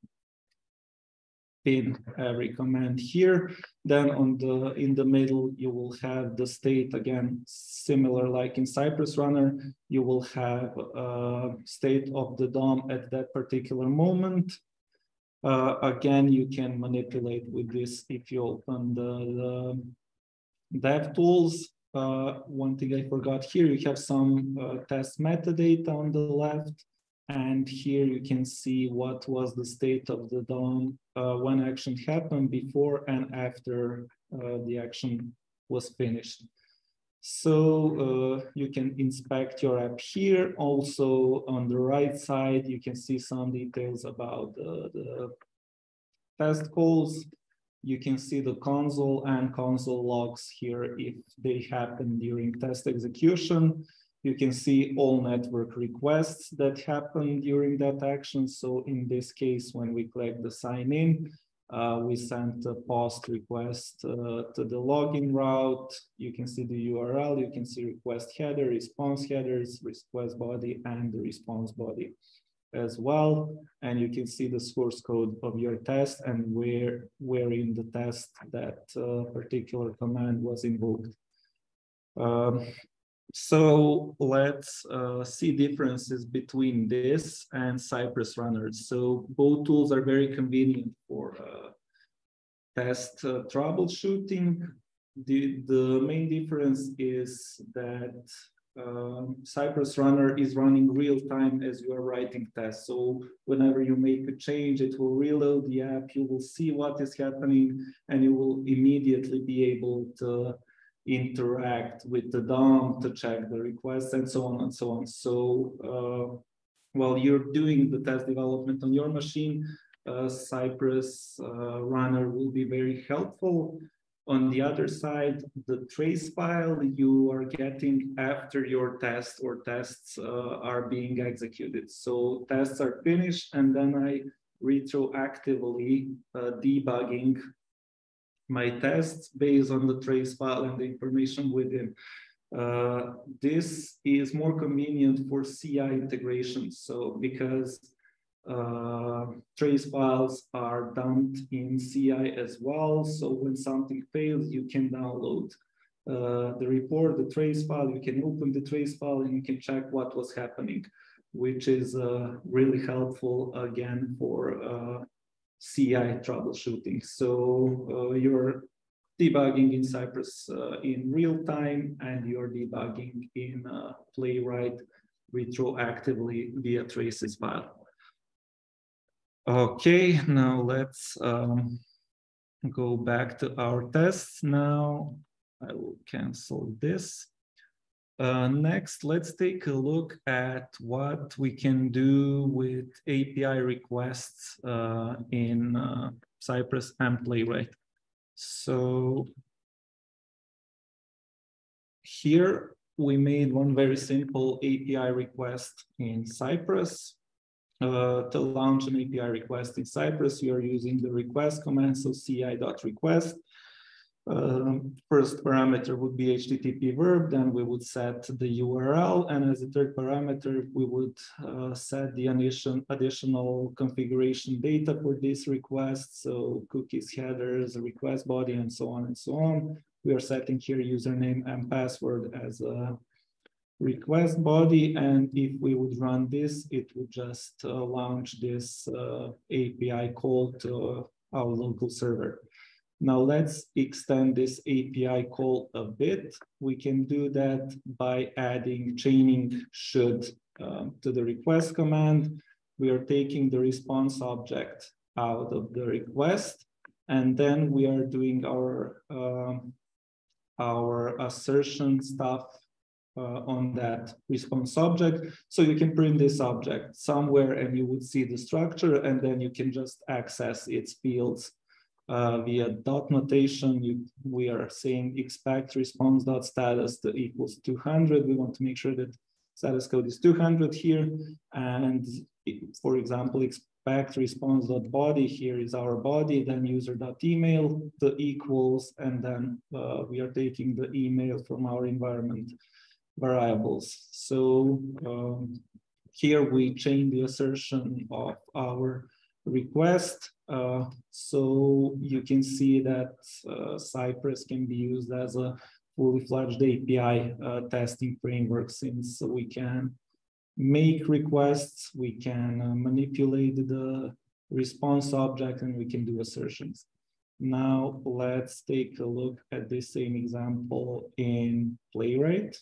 pin every command here. Then on the in the middle, you will have the state again, similar like in Cypress Runner, you will have a state of the DOM at that particular moment. Uh, again, you can manipulate with this if you open the, the dev tools. Uh, one thing I forgot here, you have some uh, test metadata on the left. And here you can see what was the state of the DOM uh, when action happened before and after uh, the action was finished. So uh, you can inspect your app here. Also on the right side, you can see some details about the, the test calls. You can see the console and console logs here if they happen during test execution. You can see all network requests that happen during that action. So in this case, when we click the sign in, uh, we sent a post request uh, to the login route. You can see the URL, you can see request header, response headers, request body, and the response body as well. And you can see the source code of your test and where, where in the test that uh, particular command was invoked. Um, so let's uh, see differences between this and Cypress runners. So both tools are very convenient for uh, test uh, troubleshooting. The, the main difference is that um, Cypress Runner is running real time as you are writing tests. So whenever you make a change, it will reload the app, you will see what is happening, and you will immediately be able to interact with the DOM to check the requests and so on and so on. So uh, while you're doing the test development on your machine, uh, Cypress uh, Runner will be very helpful. On the other side, the trace file you are getting after your test or tests uh, are being executed. So tests are finished and then I retroactively uh, debugging my tests based on the trace file and the information within. Uh, this is more convenient for CI integration. So because uh, trace files are dumped in CI as well. So when something fails, you can download uh, the report, the trace file, you can open the trace file and you can check what was happening, which is uh, really helpful again for uh, CI troubleshooting. So uh, you're debugging in Cypress uh, in real time and you're debugging in uh, Playwright retroactively via traces file. Okay, now let's um, go back to our tests. Now I will cancel this. Uh, next, let's take a look at what we can do with API requests uh, in uh, Cypress and Playwright. So here we made one very simple API request in Cypress. uh, to launch an API request in Cypress, you are using the request command, so cy.request. Um, first parameter would be HTTP verb, then we would set the URL, and as a third parameter, we would uh, set the addition, additional configuration data for this request, so cookies, headers, request body, and so on and so on. We are setting here username and password as a request body, and if we would run this, it would just uh, launch this uh, API call to our local server. Now let's extend this API call a bit. We can do that by adding chaining should um, to the request command. We are taking the response object out of the request, and then we are doing our um, our assertion stuff uh, on that response object. So you can print this object somewhere and you would see the structure and then you can just access its fields uh, via dot notation, you, we are saying expect response dot status equals 200. We want to make sure that status code is 200 here. And for example, expect response dot body here is our body, then user dot email the equals, and then uh, we are taking the email from our environment variables. So um, here we chain the assertion of our request. Uh, so you can see that uh, Cypress can be used as a fully fledged API uh, testing framework since we can make requests, we can uh, manipulate the response object, and we can do assertions. Now let's take a look at the same example in Playwright.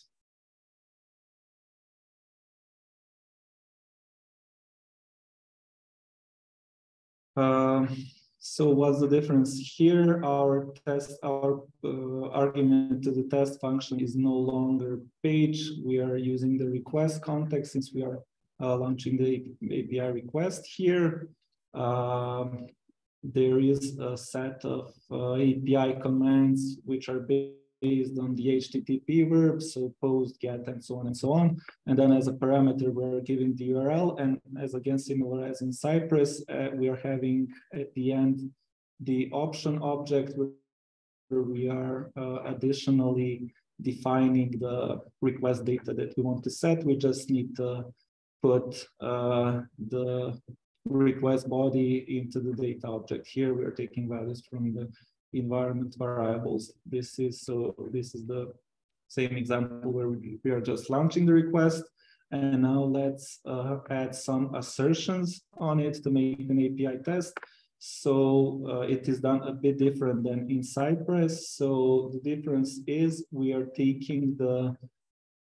So what's the difference here? Our test, our uh, argument to the test function is no longer page. We are using the request context since we are uh, launching the API request here. Um, there is a set of uh, API commands which are based based on the HTTP verb, so post, get, and so on and so on. And then as a parameter, we're giving the URL. And as again, similar as in Cypress, uh, we are having at the end the option object where we are uh, additionally defining the request data that we want to set. We just need to put uh, the request body into the data object. Here we are taking values from the environment variables. This is so this is the same example where we, we are just launching the request. And now let's uh, add some assertions on it to make an API test. So uh, it is done a bit different than in Cypress. So the difference is we are taking the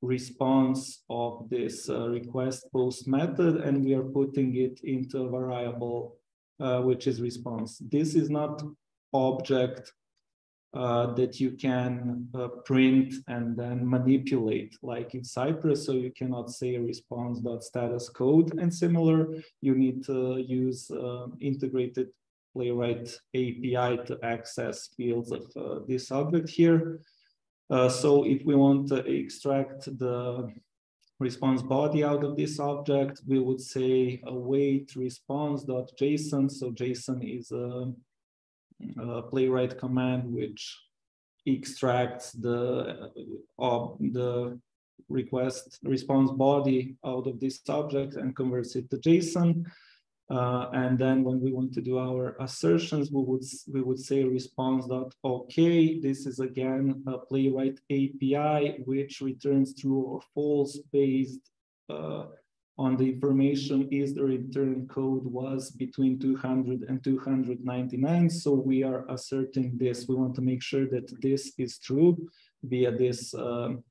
response of this uh, request post method and we are putting it into a variable uh, which is response. This is not object uh, that you can uh, print and then manipulate like in Cypress. So you cannot say response.status code and similar. You need to use uh, integrated Playwright API to access fields of uh, this object here. Uh, so if we want to extract the response body out of this object, we would say await response.json. So JSON is a uh, playwright command which extracts the uh, the request response body out of this object and converts it to JSON. Uh, and then when we want to do our assertions, we would we would say response.ok. .Okay. This is again a playwright API which returns true or false based uh, on the information is the return code was between 200 and 299. So we are asserting this. We want to make sure that this is true via this um,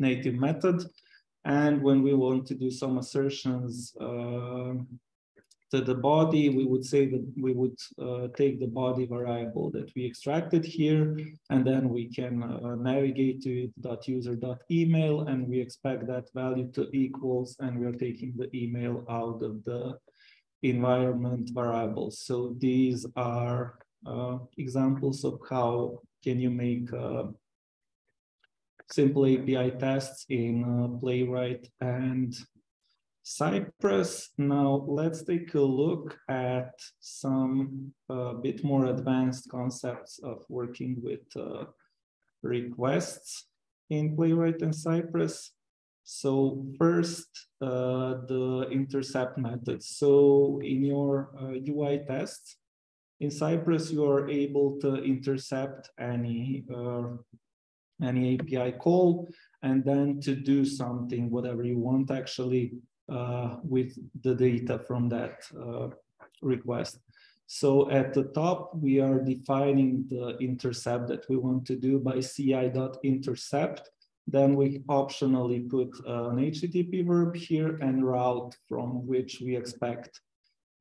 native method. And when we want to do some assertions uh, to the body, we would say that we would uh, take the body variable that we extracted here, and then we can uh, navigate to it dot user dot email, and we expect that value to equals, and we are taking the email out of the environment variables. So these are uh, examples of how can you make uh, simple API tests in uh, Playwright and Cypress. Now let's take a look at some uh, bit more advanced concepts of working with uh, requests in Playwright and Cypress. So first, uh, the intercept method. So in your UI uh, test, in Cypress, you are able to intercept any uh, any API call and then to do something, whatever you want actually with the data from that uh, request. So at the top, we are defining the intercept that we want to do by cy.intercept. Then we optionally put an HTTP verb here and route from which we expect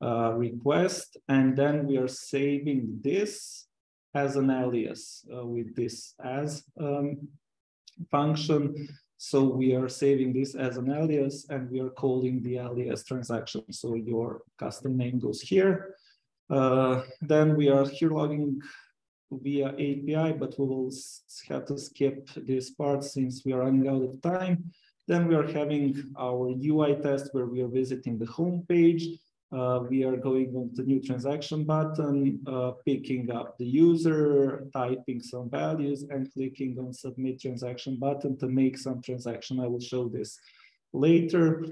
a request. And then we are saving this as an alias uh, with this as um, function. So we are saving this as an alias and we are calling the alias transaction. So your custom name goes here. Uh, then we are here logging via API, but we will have to skip this part since we are running out of time. Then we are having our UI test where we are visiting the home page. Uh, we are going on the new transaction button, uh, picking up the user, typing some values and clicking on submit transaction button to make some transaction. I will show this later.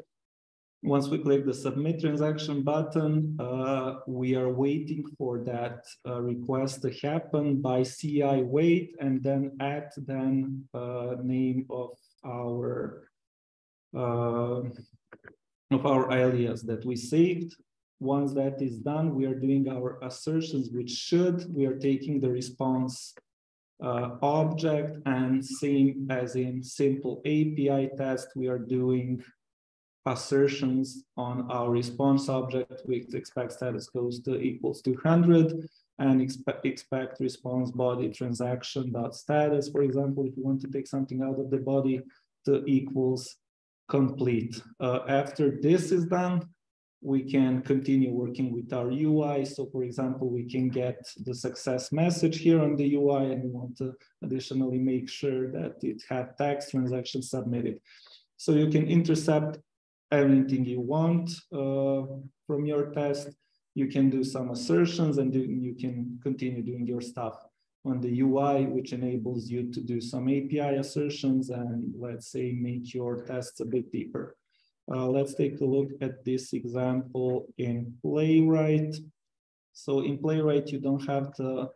Once we click the submit transaction button, uh, we are waiting for that uh, request to happen by cy.wait and then add then uh, name of our uh, of our alias that we saved. Once that is done, we are doing our assertions, which should, we are taking the response uh, object and same as in simple API test, we are doing assertions on our response object with expect status goes to equals 200 and expect, expect response body transaction dot status. For example, if you want to take something out of the body to equals complete. Uh, after this is done, we can continue working with our UI. So for example, we can get the success message here on the UI and we want to additionally make sure that it had tax transaction submitted. So you can intercept everything you want uh, from your test. You can do some assertions and you can continue doing your stuff on the UI, which enables you to do some API assertions and let's say make your tests a bit deeper. Uh, let's take a look at this example in Playwright. So in Playwright, you don't have to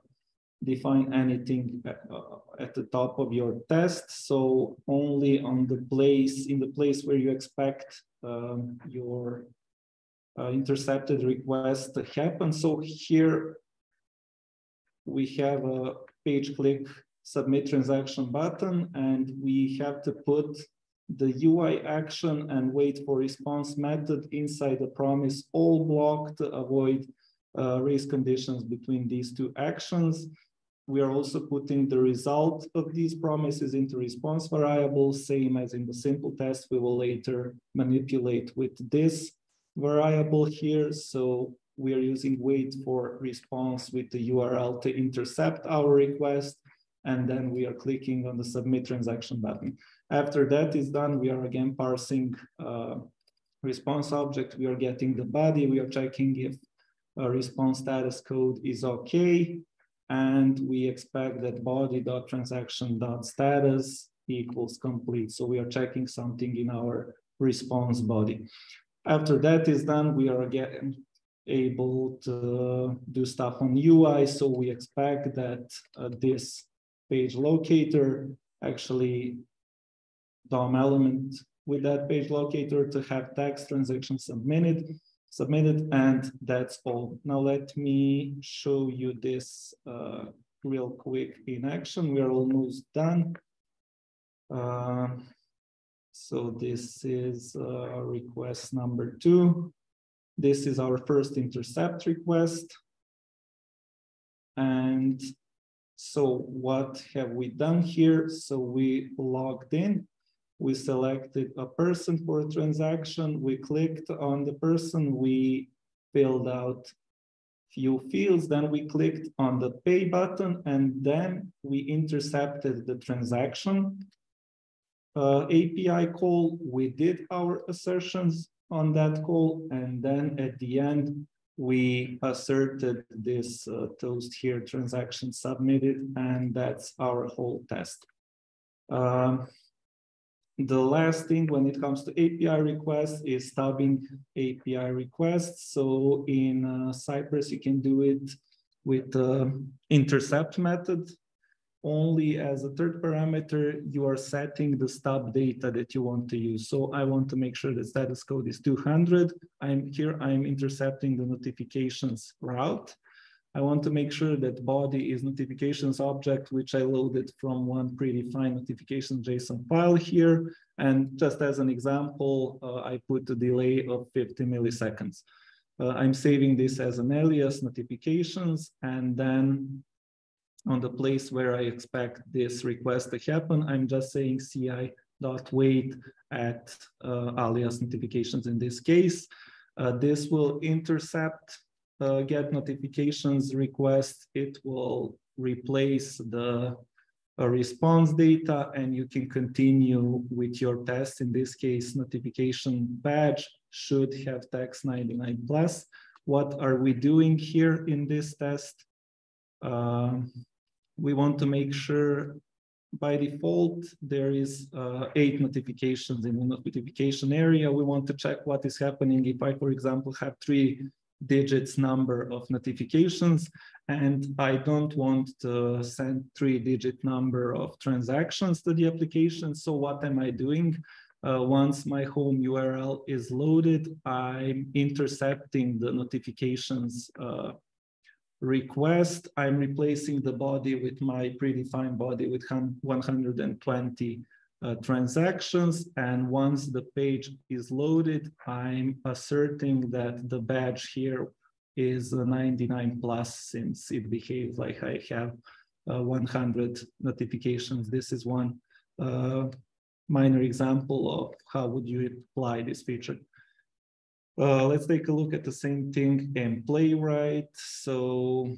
define anything at, uh, at the top of your test. So only on the place, in the place where you expect um, your uh, intercepted request to happen. So here we have a page click submit transaction button and we have to put the UI action and wait for response method inside the promise all block to avoid uh, race conditions between these two actions. We are also putting the result of these promises into response variables, same as in the simple test, we will later manipulate with this variable here. So we are using wait for response with the URL to intercept our request. And then we are clicking on the submit transaction button. After that is done, we are again parsing uh, response object. We are getting the body. We are checking if a response status code is okay. And we expect that body.transaction.status equals complete. So we are checking something in our response body. After that is done, we are again able to do stuff on UI. So we expect that uh, this page locator actually DOM element with that page locator to have tax transactions submitted, submitted, and that's all. Now let me show you this uh, real quick in action. We're almost done. Uh, so this is uh, request number two. This is our first intercept request. And so what have we done here? So we logged in we selected a person for a transaction, we clicked on the person, we filled out few fields, then we clicked on the pay button, and then we intercepted the transaction. uh, API call, we did our assertions on that call, and then at the end, we asserted this uh, toast here transaction submitted, and that's our whole test. Um, the last thing when it comes to API requests is stubbing API requests. So in uh, Cypress, you can do it with the intercept method only as a third parameter, you are setting the stub data that you want to use. So I want to make sure that status code is 200. I'm here, I'm intercepting the notifications route. I want to make sure that body is notifications object, which I loaded from one predefined notification JSON file here. And just as an example, uh, I put a delay of 50 milliseconds. Uh, I'm saving this as an alias notifications, and then on the place where I expect this request to happen, I'm just saying cy dot wait at uh, alias notifications in this case. Uh, this will intercept uh, get notifications request. It will replace the uh, response data and you can continue with your test. In this case, notification badge should have text 99 plus. What are we doing here in this test? Um, we want to make sure by default, there is uh, eight notifications in the notification area. We want to check what is happening if I, for example, have three digits number of notifications and I don't want to send three digit number of transactions to the application. So what am I doing? Uh, once my home URL is loaded, I'm intercepting the notifications uh, request, I'm replacing the body with my predefined body with 120 uh, transactions. And once the page is loaded, I'm asserting that the badge here is a 99 plus since it behaves like I have uh, 100 notifications. This is one uh, minor example of how would you apply this feature. Uh, let's take a look at the same thing in Playwright. So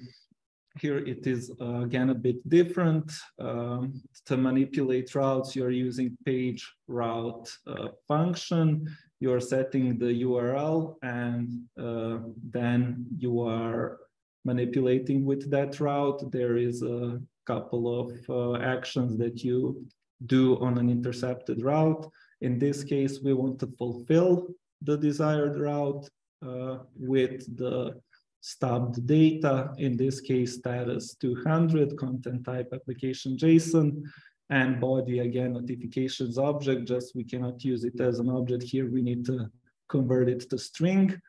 here it is uh, again a bit different. Um, to manipulate routes, you're using page route uh, function. You're setting the URL and uh, then you are manipulating with that route. There is a couple of uh, actions that you do on an intercepted route. In this case, we want to fulfill the desired route uh, with the stubbed data, in this case, status 200, content type application JSON, and body, again, notifications object, just we cannot use it as an object here. We need to convert it to string.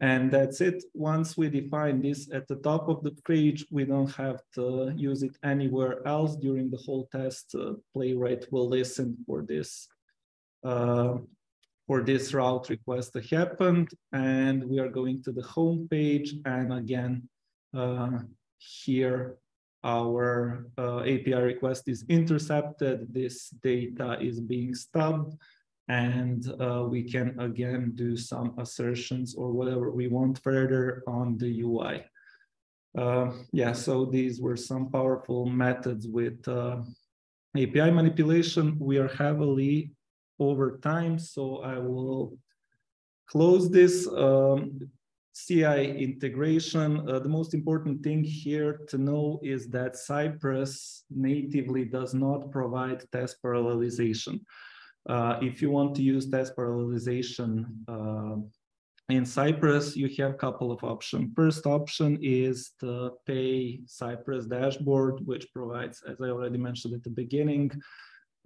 And that's it. Once we define this at the top of the page, we don't have to use it anywhere else during the whole test. Uh, Playwright will listen for this uh, for this route request to happen. And we are going to the home page. And again, uh, here our uh, API request is intercepted. This data is being stubbed. And uh, we can again do some assertions or whatever we want further on the UI. Uh, yeah, so these were some powerful methods with uh, API manipulation. We are heavily over time. So I will close this. Um, CI integration, uh, the most important thing here to know is that Cypress natively does not provide test parallelization. Uh, if you want to use test parallelization uh, in Cypress, you have a couple of options. First option is the pay Cypress dashboard, which provides, as I already mentioned at the beginning,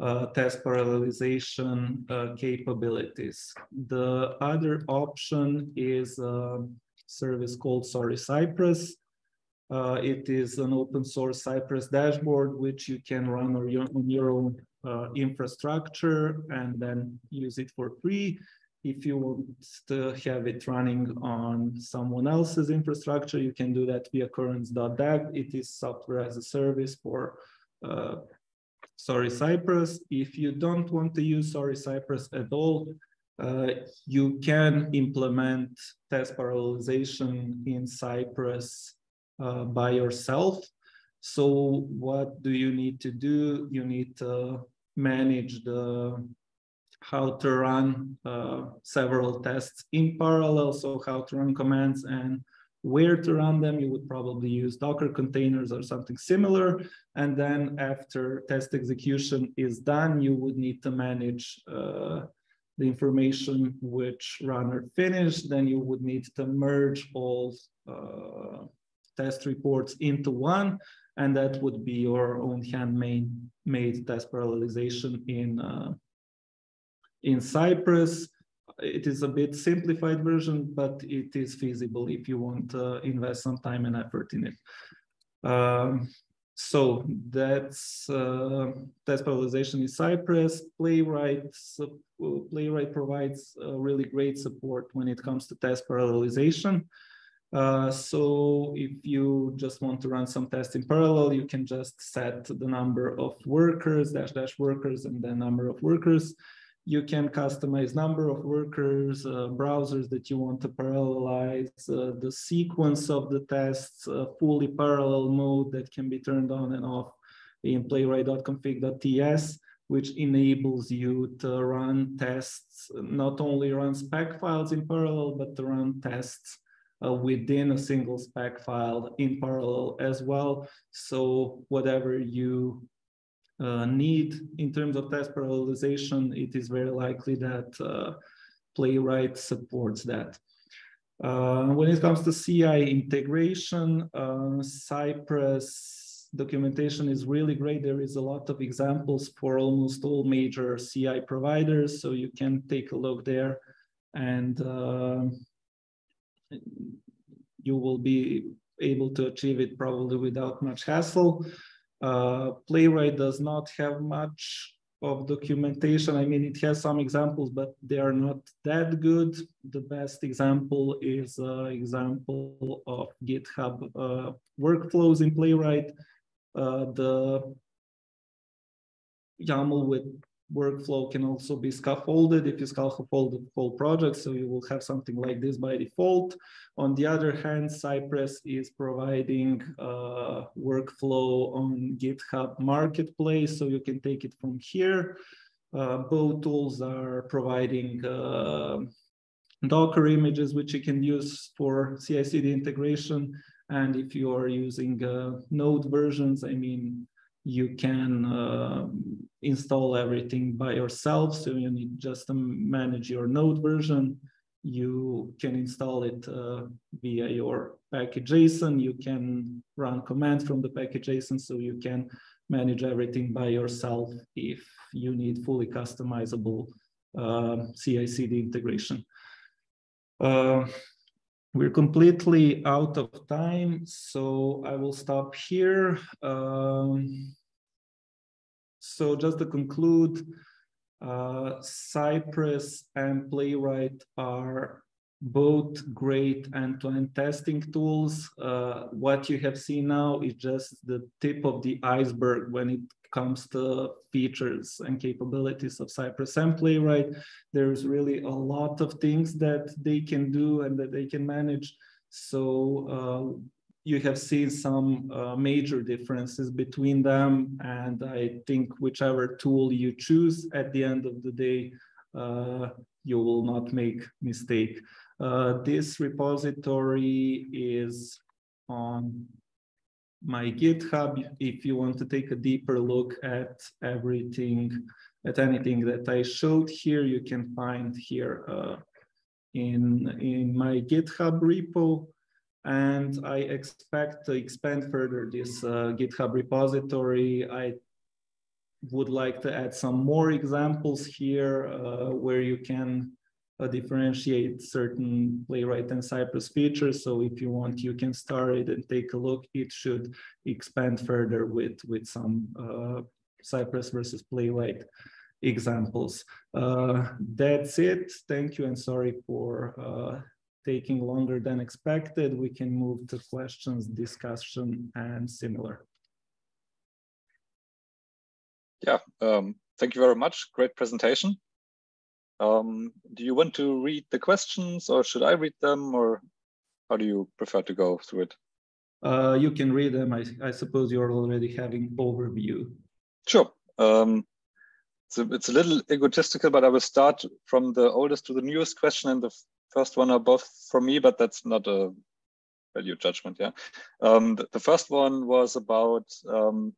uh, test parallelization uh, capabilities. The other option is a service called Sorry Cypress. Uh, it is an open source Cypress dashboard, which you can run on your, on your own uh, infrastructure and then use it for free. If you want to have it running on someone else's infrastructure, you can do that via currents.dev. It is software as a service for uh, Sorry Cypress. If you don't want to use Sorry Cypress at all, uh, you can implement test parallelization in Cypress uh, by yourself. So what do you need to do? You need to manage the how to run uh, several tests in parallel, so how to run commands and where to run them, you would probably use Docker containers or something similar. And then after test execution is done, you would need to manage uh, the information which runner finished. Then you would need to merge all uh, test reports into one. And that would be your own handmade made test parallelization in, uh, in Cypress it is a bit simplified version, but it is feasible if you want to invest some time and effort in it. Um, so that's uh, test parallelization in Cypress. Playwright, Playwright provides really great support when it comes to test parallelization. Uh, so if you just want to run some tests in parallel, you can just set the number of workers, dash dash workers, and the number of workers you can customize number of workers, uh, browsers that you want to parallelize, uh, the sequence of the tests, uh, fully parallel mode that can be turned on and off in playwright.config.ts, which enables you to run tests, not only run spec files in parallel, but to run tests uh, within a single spec file in parallel as well. So whatever you uh, need in terms of test parallelization, it is very likely that uh, Playwright supports that. Uh, when it comes to CI integration, uh, Cypress documentation is really great. There is a lot of examples for almost all major CI providers, so you can take a look there and uh, you will be able to achieve it probably without much hassle. Uh, Playwright does not have much of documentation. I mean, it has some examples, but they are not that good. The best example is uh, example of GitHub uh, workflows in Playwright. Uh, the YAML with workflow can also be scaffolded if you scaffold the whole project. So you will have something like this by default. On the other hand, Cypress is providing a workflow on GitHub Marketplace. So you can take it from here. Uh, both tools are providing uh, Docker images, which you can use for CI/CD integration. And if you are using uh, Node versions, I mean, you can uh, install everything by yourself. So you need just to manage your node version. You can install it uh, via your package JSON. You can run commands from the package JSON. So you can manage everything by yourself if you need fully customizable uh, CI/CD integration. Uh, we're completely out of time, so I will stop here. Um, so just to conclude, uh, Cypress and Playwright are both great end-to-end testing tools. Uh, what you have seen now is just the tip of the iceberg when it comes to features and capabilities of Cypress and Playwright. There's really a lot of things that they can do and that they can manage. So uh, you have seen some uh, major differences between them. And I think whichever tool you choose at the end of the day, uh, you will not make mistake. Uh, this repository is on my GitHub. If you want to take a deeper look at everything, at anything that I showed here, you can find here uh, in, in my GitHub repo. And I expect to expand further this uh, GitHub repository. I would like to add some more examples here uh, where you can uh, differentiate certain playwright and Cypress features. So if you want, you can start it and take a look. It should expand further with, with some uh, Cypress versus playwright examples. Uh, that's it. Thank you and sorry for uh, taking longer than expected, we can move to questions, discussion, and similar. Yeah, um, thank you very much. Great presentation. Um, do you want to read the questions or should I read them or how do you prefer to go through it? Uh, you can read them. I, I suppose you're already having overview. Sure. Um, it's a, it's a little egotistical, but I will start from the oldest to the newest question, and the first one are both for me, but that's not a value judgment. Yeah, um, the, the, first one was about um,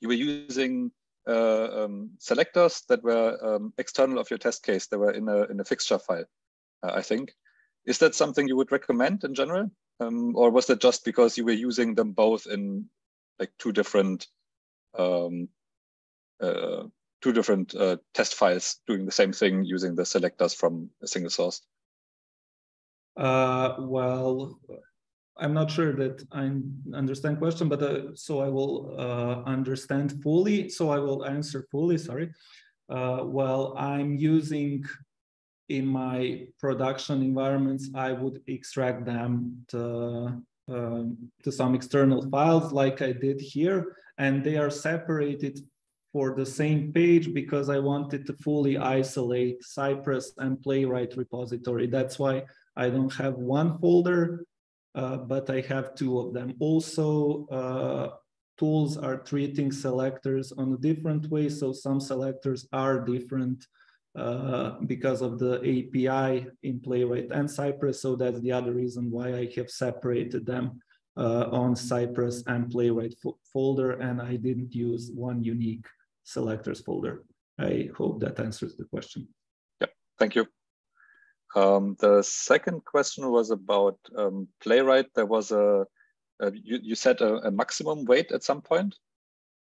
you were using uh, um, selectors that were um, external of your test case. They were in a in a fixture file, uh, I think. Is that something you would recommend in general, um, or was that just because you were using them both in like two different um, uh, two different uh, test files doing the same thing using the selectors from a single source? Uh, well, I'm not sure that I understand question, but uh, so I will uh, understand fully. So I will answer fully. Sorry. Uh, well, I'm using in my production environments, I would extract them to, um, to some external files like I did here, and they are separated for the same page because I wanted to fully isolate Cypress and Playwright repository. That's why I don't have one folder, uh, but I have two of them. Also, uh, tools are treating selectors on a different way. So some selectors are different uh, because of the API in Playwright and Cypress. So that's the other reason why I have separated them uh, on Cypress and Playwright fo folder, and I didn't use one unique selectors folder. I hope that answers the question. Yeah, thank you. Um, the second question was about um, Playwright. There was a, a you, you said a, a, maximum weight at some point.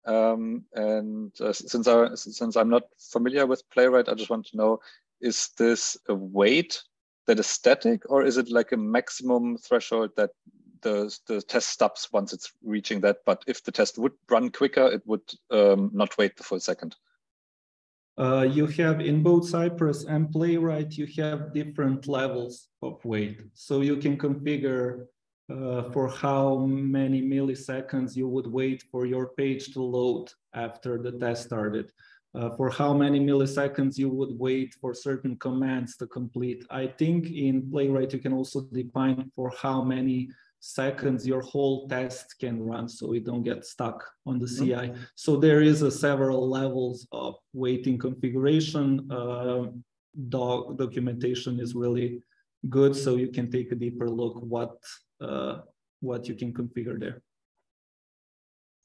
Um, and uh, since I since I'm not familiar with Playwright, I just want to know: is this a weight that is static, or is it like a maximum threshold that the, the test stops once it's reaching that. But if the test would run quicker, it would um, not wait the full second. Uh, you have in both Cypress and Playwright, you have different levels of wait. So you can configure uh, for how many milliseconds you would wait for your page to load after the test started. Uh, for how many milliseconds you would wait for certain commands to complete. I think in Playwright, you can also define for how many seconds your whole test can run so you don't get stuck on the CI. Mm -hmm. So there is a several levels of waiting configuration. Uh, doc documentation is really good so you can take a deeper look what uh, what you can configure there.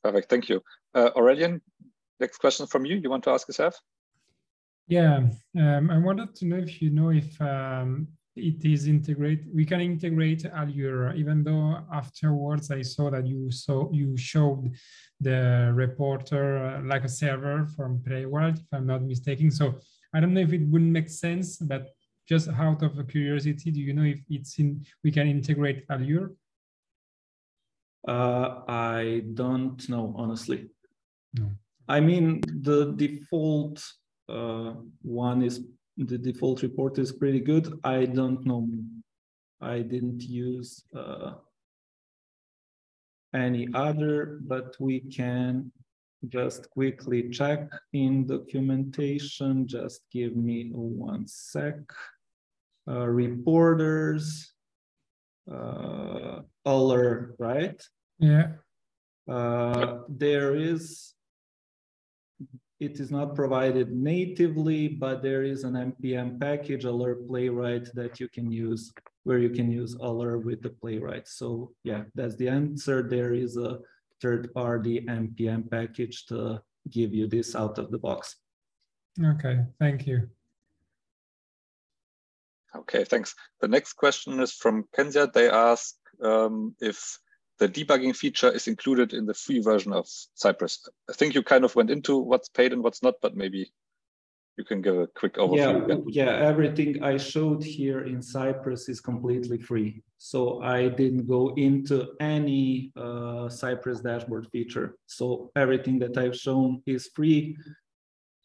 Perfect, thank you. Uh, Aurelian, next question from you. You want to ask yourself? Yeah, um, I wanted to know if you know if um, it is integrate we can integrate Allure even though afterwards I saw that you saw you showed the reporter uh, like a server from Playwright if I'm not mistaken. So I don't know if it wouldn't make sense but just out of curiosity do you know if it's in we can integrate Allure? Uh, I don't know honestly. No. I mean the default uh, one is the default report is pretty good. I don't know. I didn't use uh, any other, but we can just quickly check in documentation. Just give me one sec. Uh, reporters, uh, Allure, right? Yeah. Uh, there is it is not provided natively, but there is an npm package Allure playwright that you can use where you can use Allure with the playwright. So yeah, that's the answer. There is a third party npm package to give you this out of the box. Okay, thank you. Okay, thanks. The next question is from Kenya. They ask um, if the debugging feature is included in the free version of Cypress. I think you kind of went into what's paid and what's not, but maybe you can give a quick overview. Yeah, yeah, everything I showed here in Cypress is completely free. So I didn't go into any uh, Cypress dashboard feature. So everything that I've shown is free,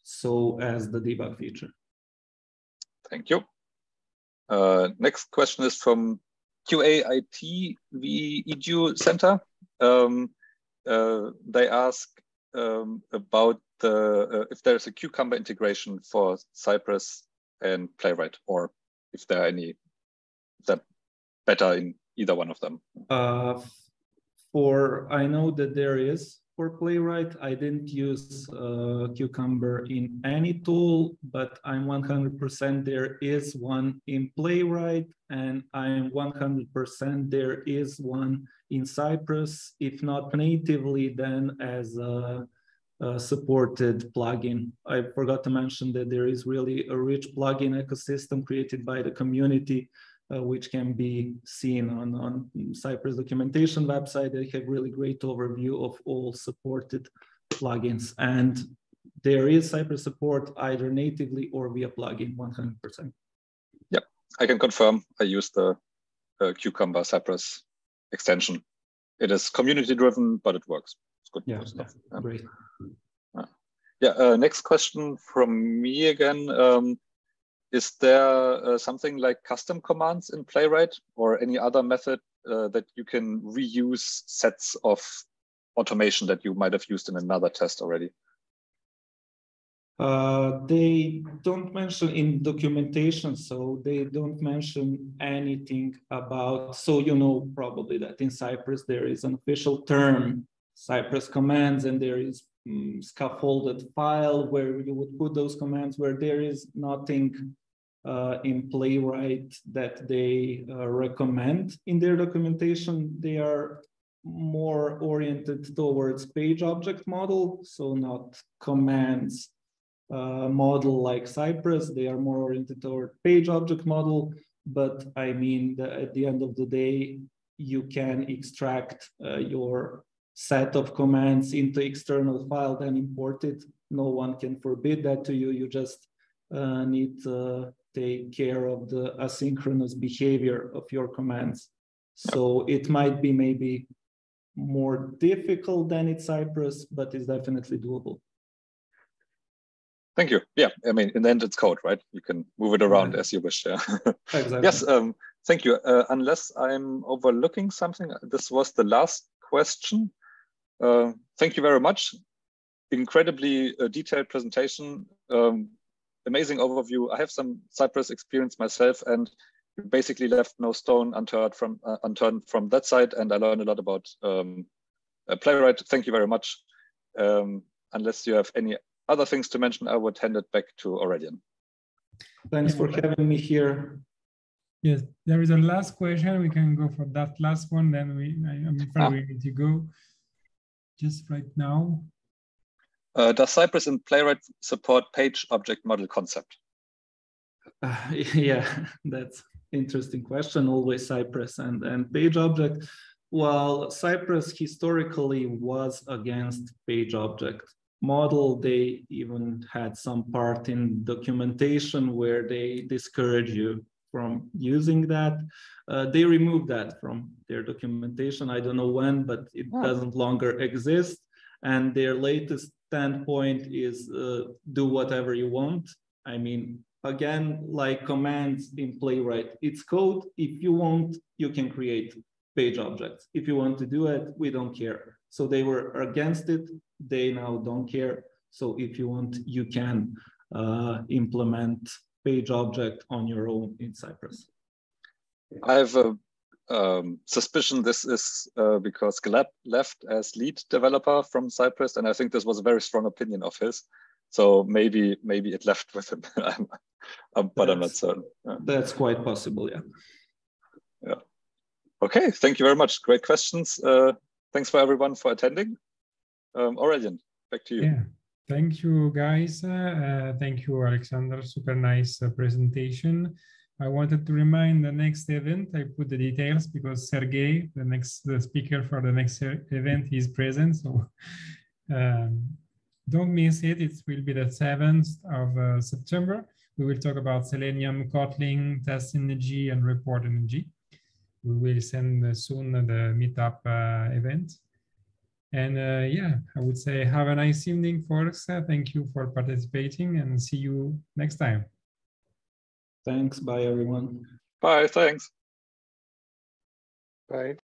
so as the debug feature. Thank you. Uh, next question is from The EDU Center, um, uh, they ask um, about the uh, if there's a Cucumber integration for Cypress and Playwright, or if there are any that better in either one of them. Uh, for I know that there is for Playwright. I didn't use uh, Cucumber in any tool, but I'm 100% there is one in Playwright, and I'm 100% there is one in Cypress, if not natively, then as a, a supported plugin. I forgot to mention that there is really a rich plugin ecosystem created by the community uh, which can be seen on, on Cypress documentation website. They have really great overview of all supported plugins. And there is Cypress support either natively or via plugin 100%. Yeah, I can confirm I use the uh, Cucumber Cypress extension. It is community driven, but it works. It's good. Yeah, yeah great. Yeah, uh, next question from me again. Um, is there uh, something like custom commands in Playwright or any other method uh, that you can reuse sets of automation that you might have used in another test already? Uh, they don't mention in documentation, so they don't mention anything about, so you know probably that in Cypress there is an official term, Cypress commands, and there is um, scaffolded file where you would put those commands where there is nothing uh, in Playwright that they uh, recommend in their documentation. They are more oriented towards page object model, so not commands uh, model like Cypress. They are more oriented toward page object model. But I mean, the, at the end of the day, you can extract uh, your set of commands into external file, then import it. No one can forbid that to you. You just uh, need to take care of the asynchronous behavior of your commands. So it might be maybe more difficult than in Cypress, but it's definitely doable. Thank you. Yeah, I mean, in the end, it's code, right? You can move it around as you wish. Yeah. exactly. Yes. Um, thank you. Uh, unless I'm overlooking something, this was the last question. Uh, thank you very much. Incredibly uh, detailed presentation. Um, amazing overview. I have some Cypress experience myself, and basically left no stone unturned from uh, unturned from that side. And I learned a lot about um, Playwright. Thank you very much. Um, unless you have any other things to mention, I would hand it back to Aurelian. Thanks for having me here. Yes, there is a last question. We can go for that last one. Then we, I, am afraid ah. we need to go just right now. Uh, does Cypress and Playwright support page object model concept? Uh, yeah, that's interesting question. Always Cypress and, and page object. Well, Cypress historically was against page object model. They even had some part in documentation where they discourage you from using that. Uh, they removed that from their documentation. I don't know when, but it doesn't longer exist. And their latest standpoint is uh, do whatever you want. I mean, again, like commands in Playwright, it's code. If you want, you can create page objects. If you want to do it, we don't care. So they were against it. They now don't care. So if you want, you can uh, implement page object on your own in Cypress. I have a um, suspicion this is uh, because Gleb left as lead developer from Cypress, and I think this was a very strong opinion of his. So maybe maybe it left with him, um, but that's, I'm not certain. Yeah. That's quite possible, yeah. Yeah. Okay, thank you very much. Great questions. Uh, thanks for everyone for attending. Um, Aurelian, back to you. Yeah. Thank you, guys. Uh, thank you, Aleksandar. Super nice uh, presentation. I wanted to remind the next event, I put the details because Sergey, the next the speaker for the next event, is present. So um, don't miss it. It will be the 7th of uh, September. We will talk about Selenium, Kotlin, TestNG, and ReportNG. We will send uh, soon the meetup uh, event. And uh, yeah, I would say have a nice evening, folks. thank you for participating and see you next time. Thanks. Bye, everyone. Bye. Thanks. Bye.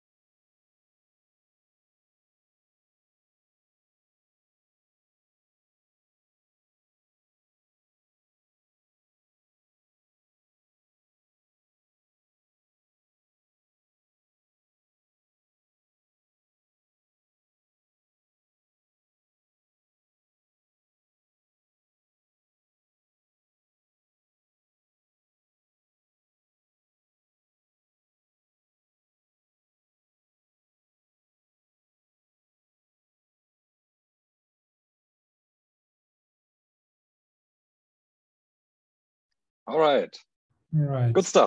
All right. All right. Good stuff.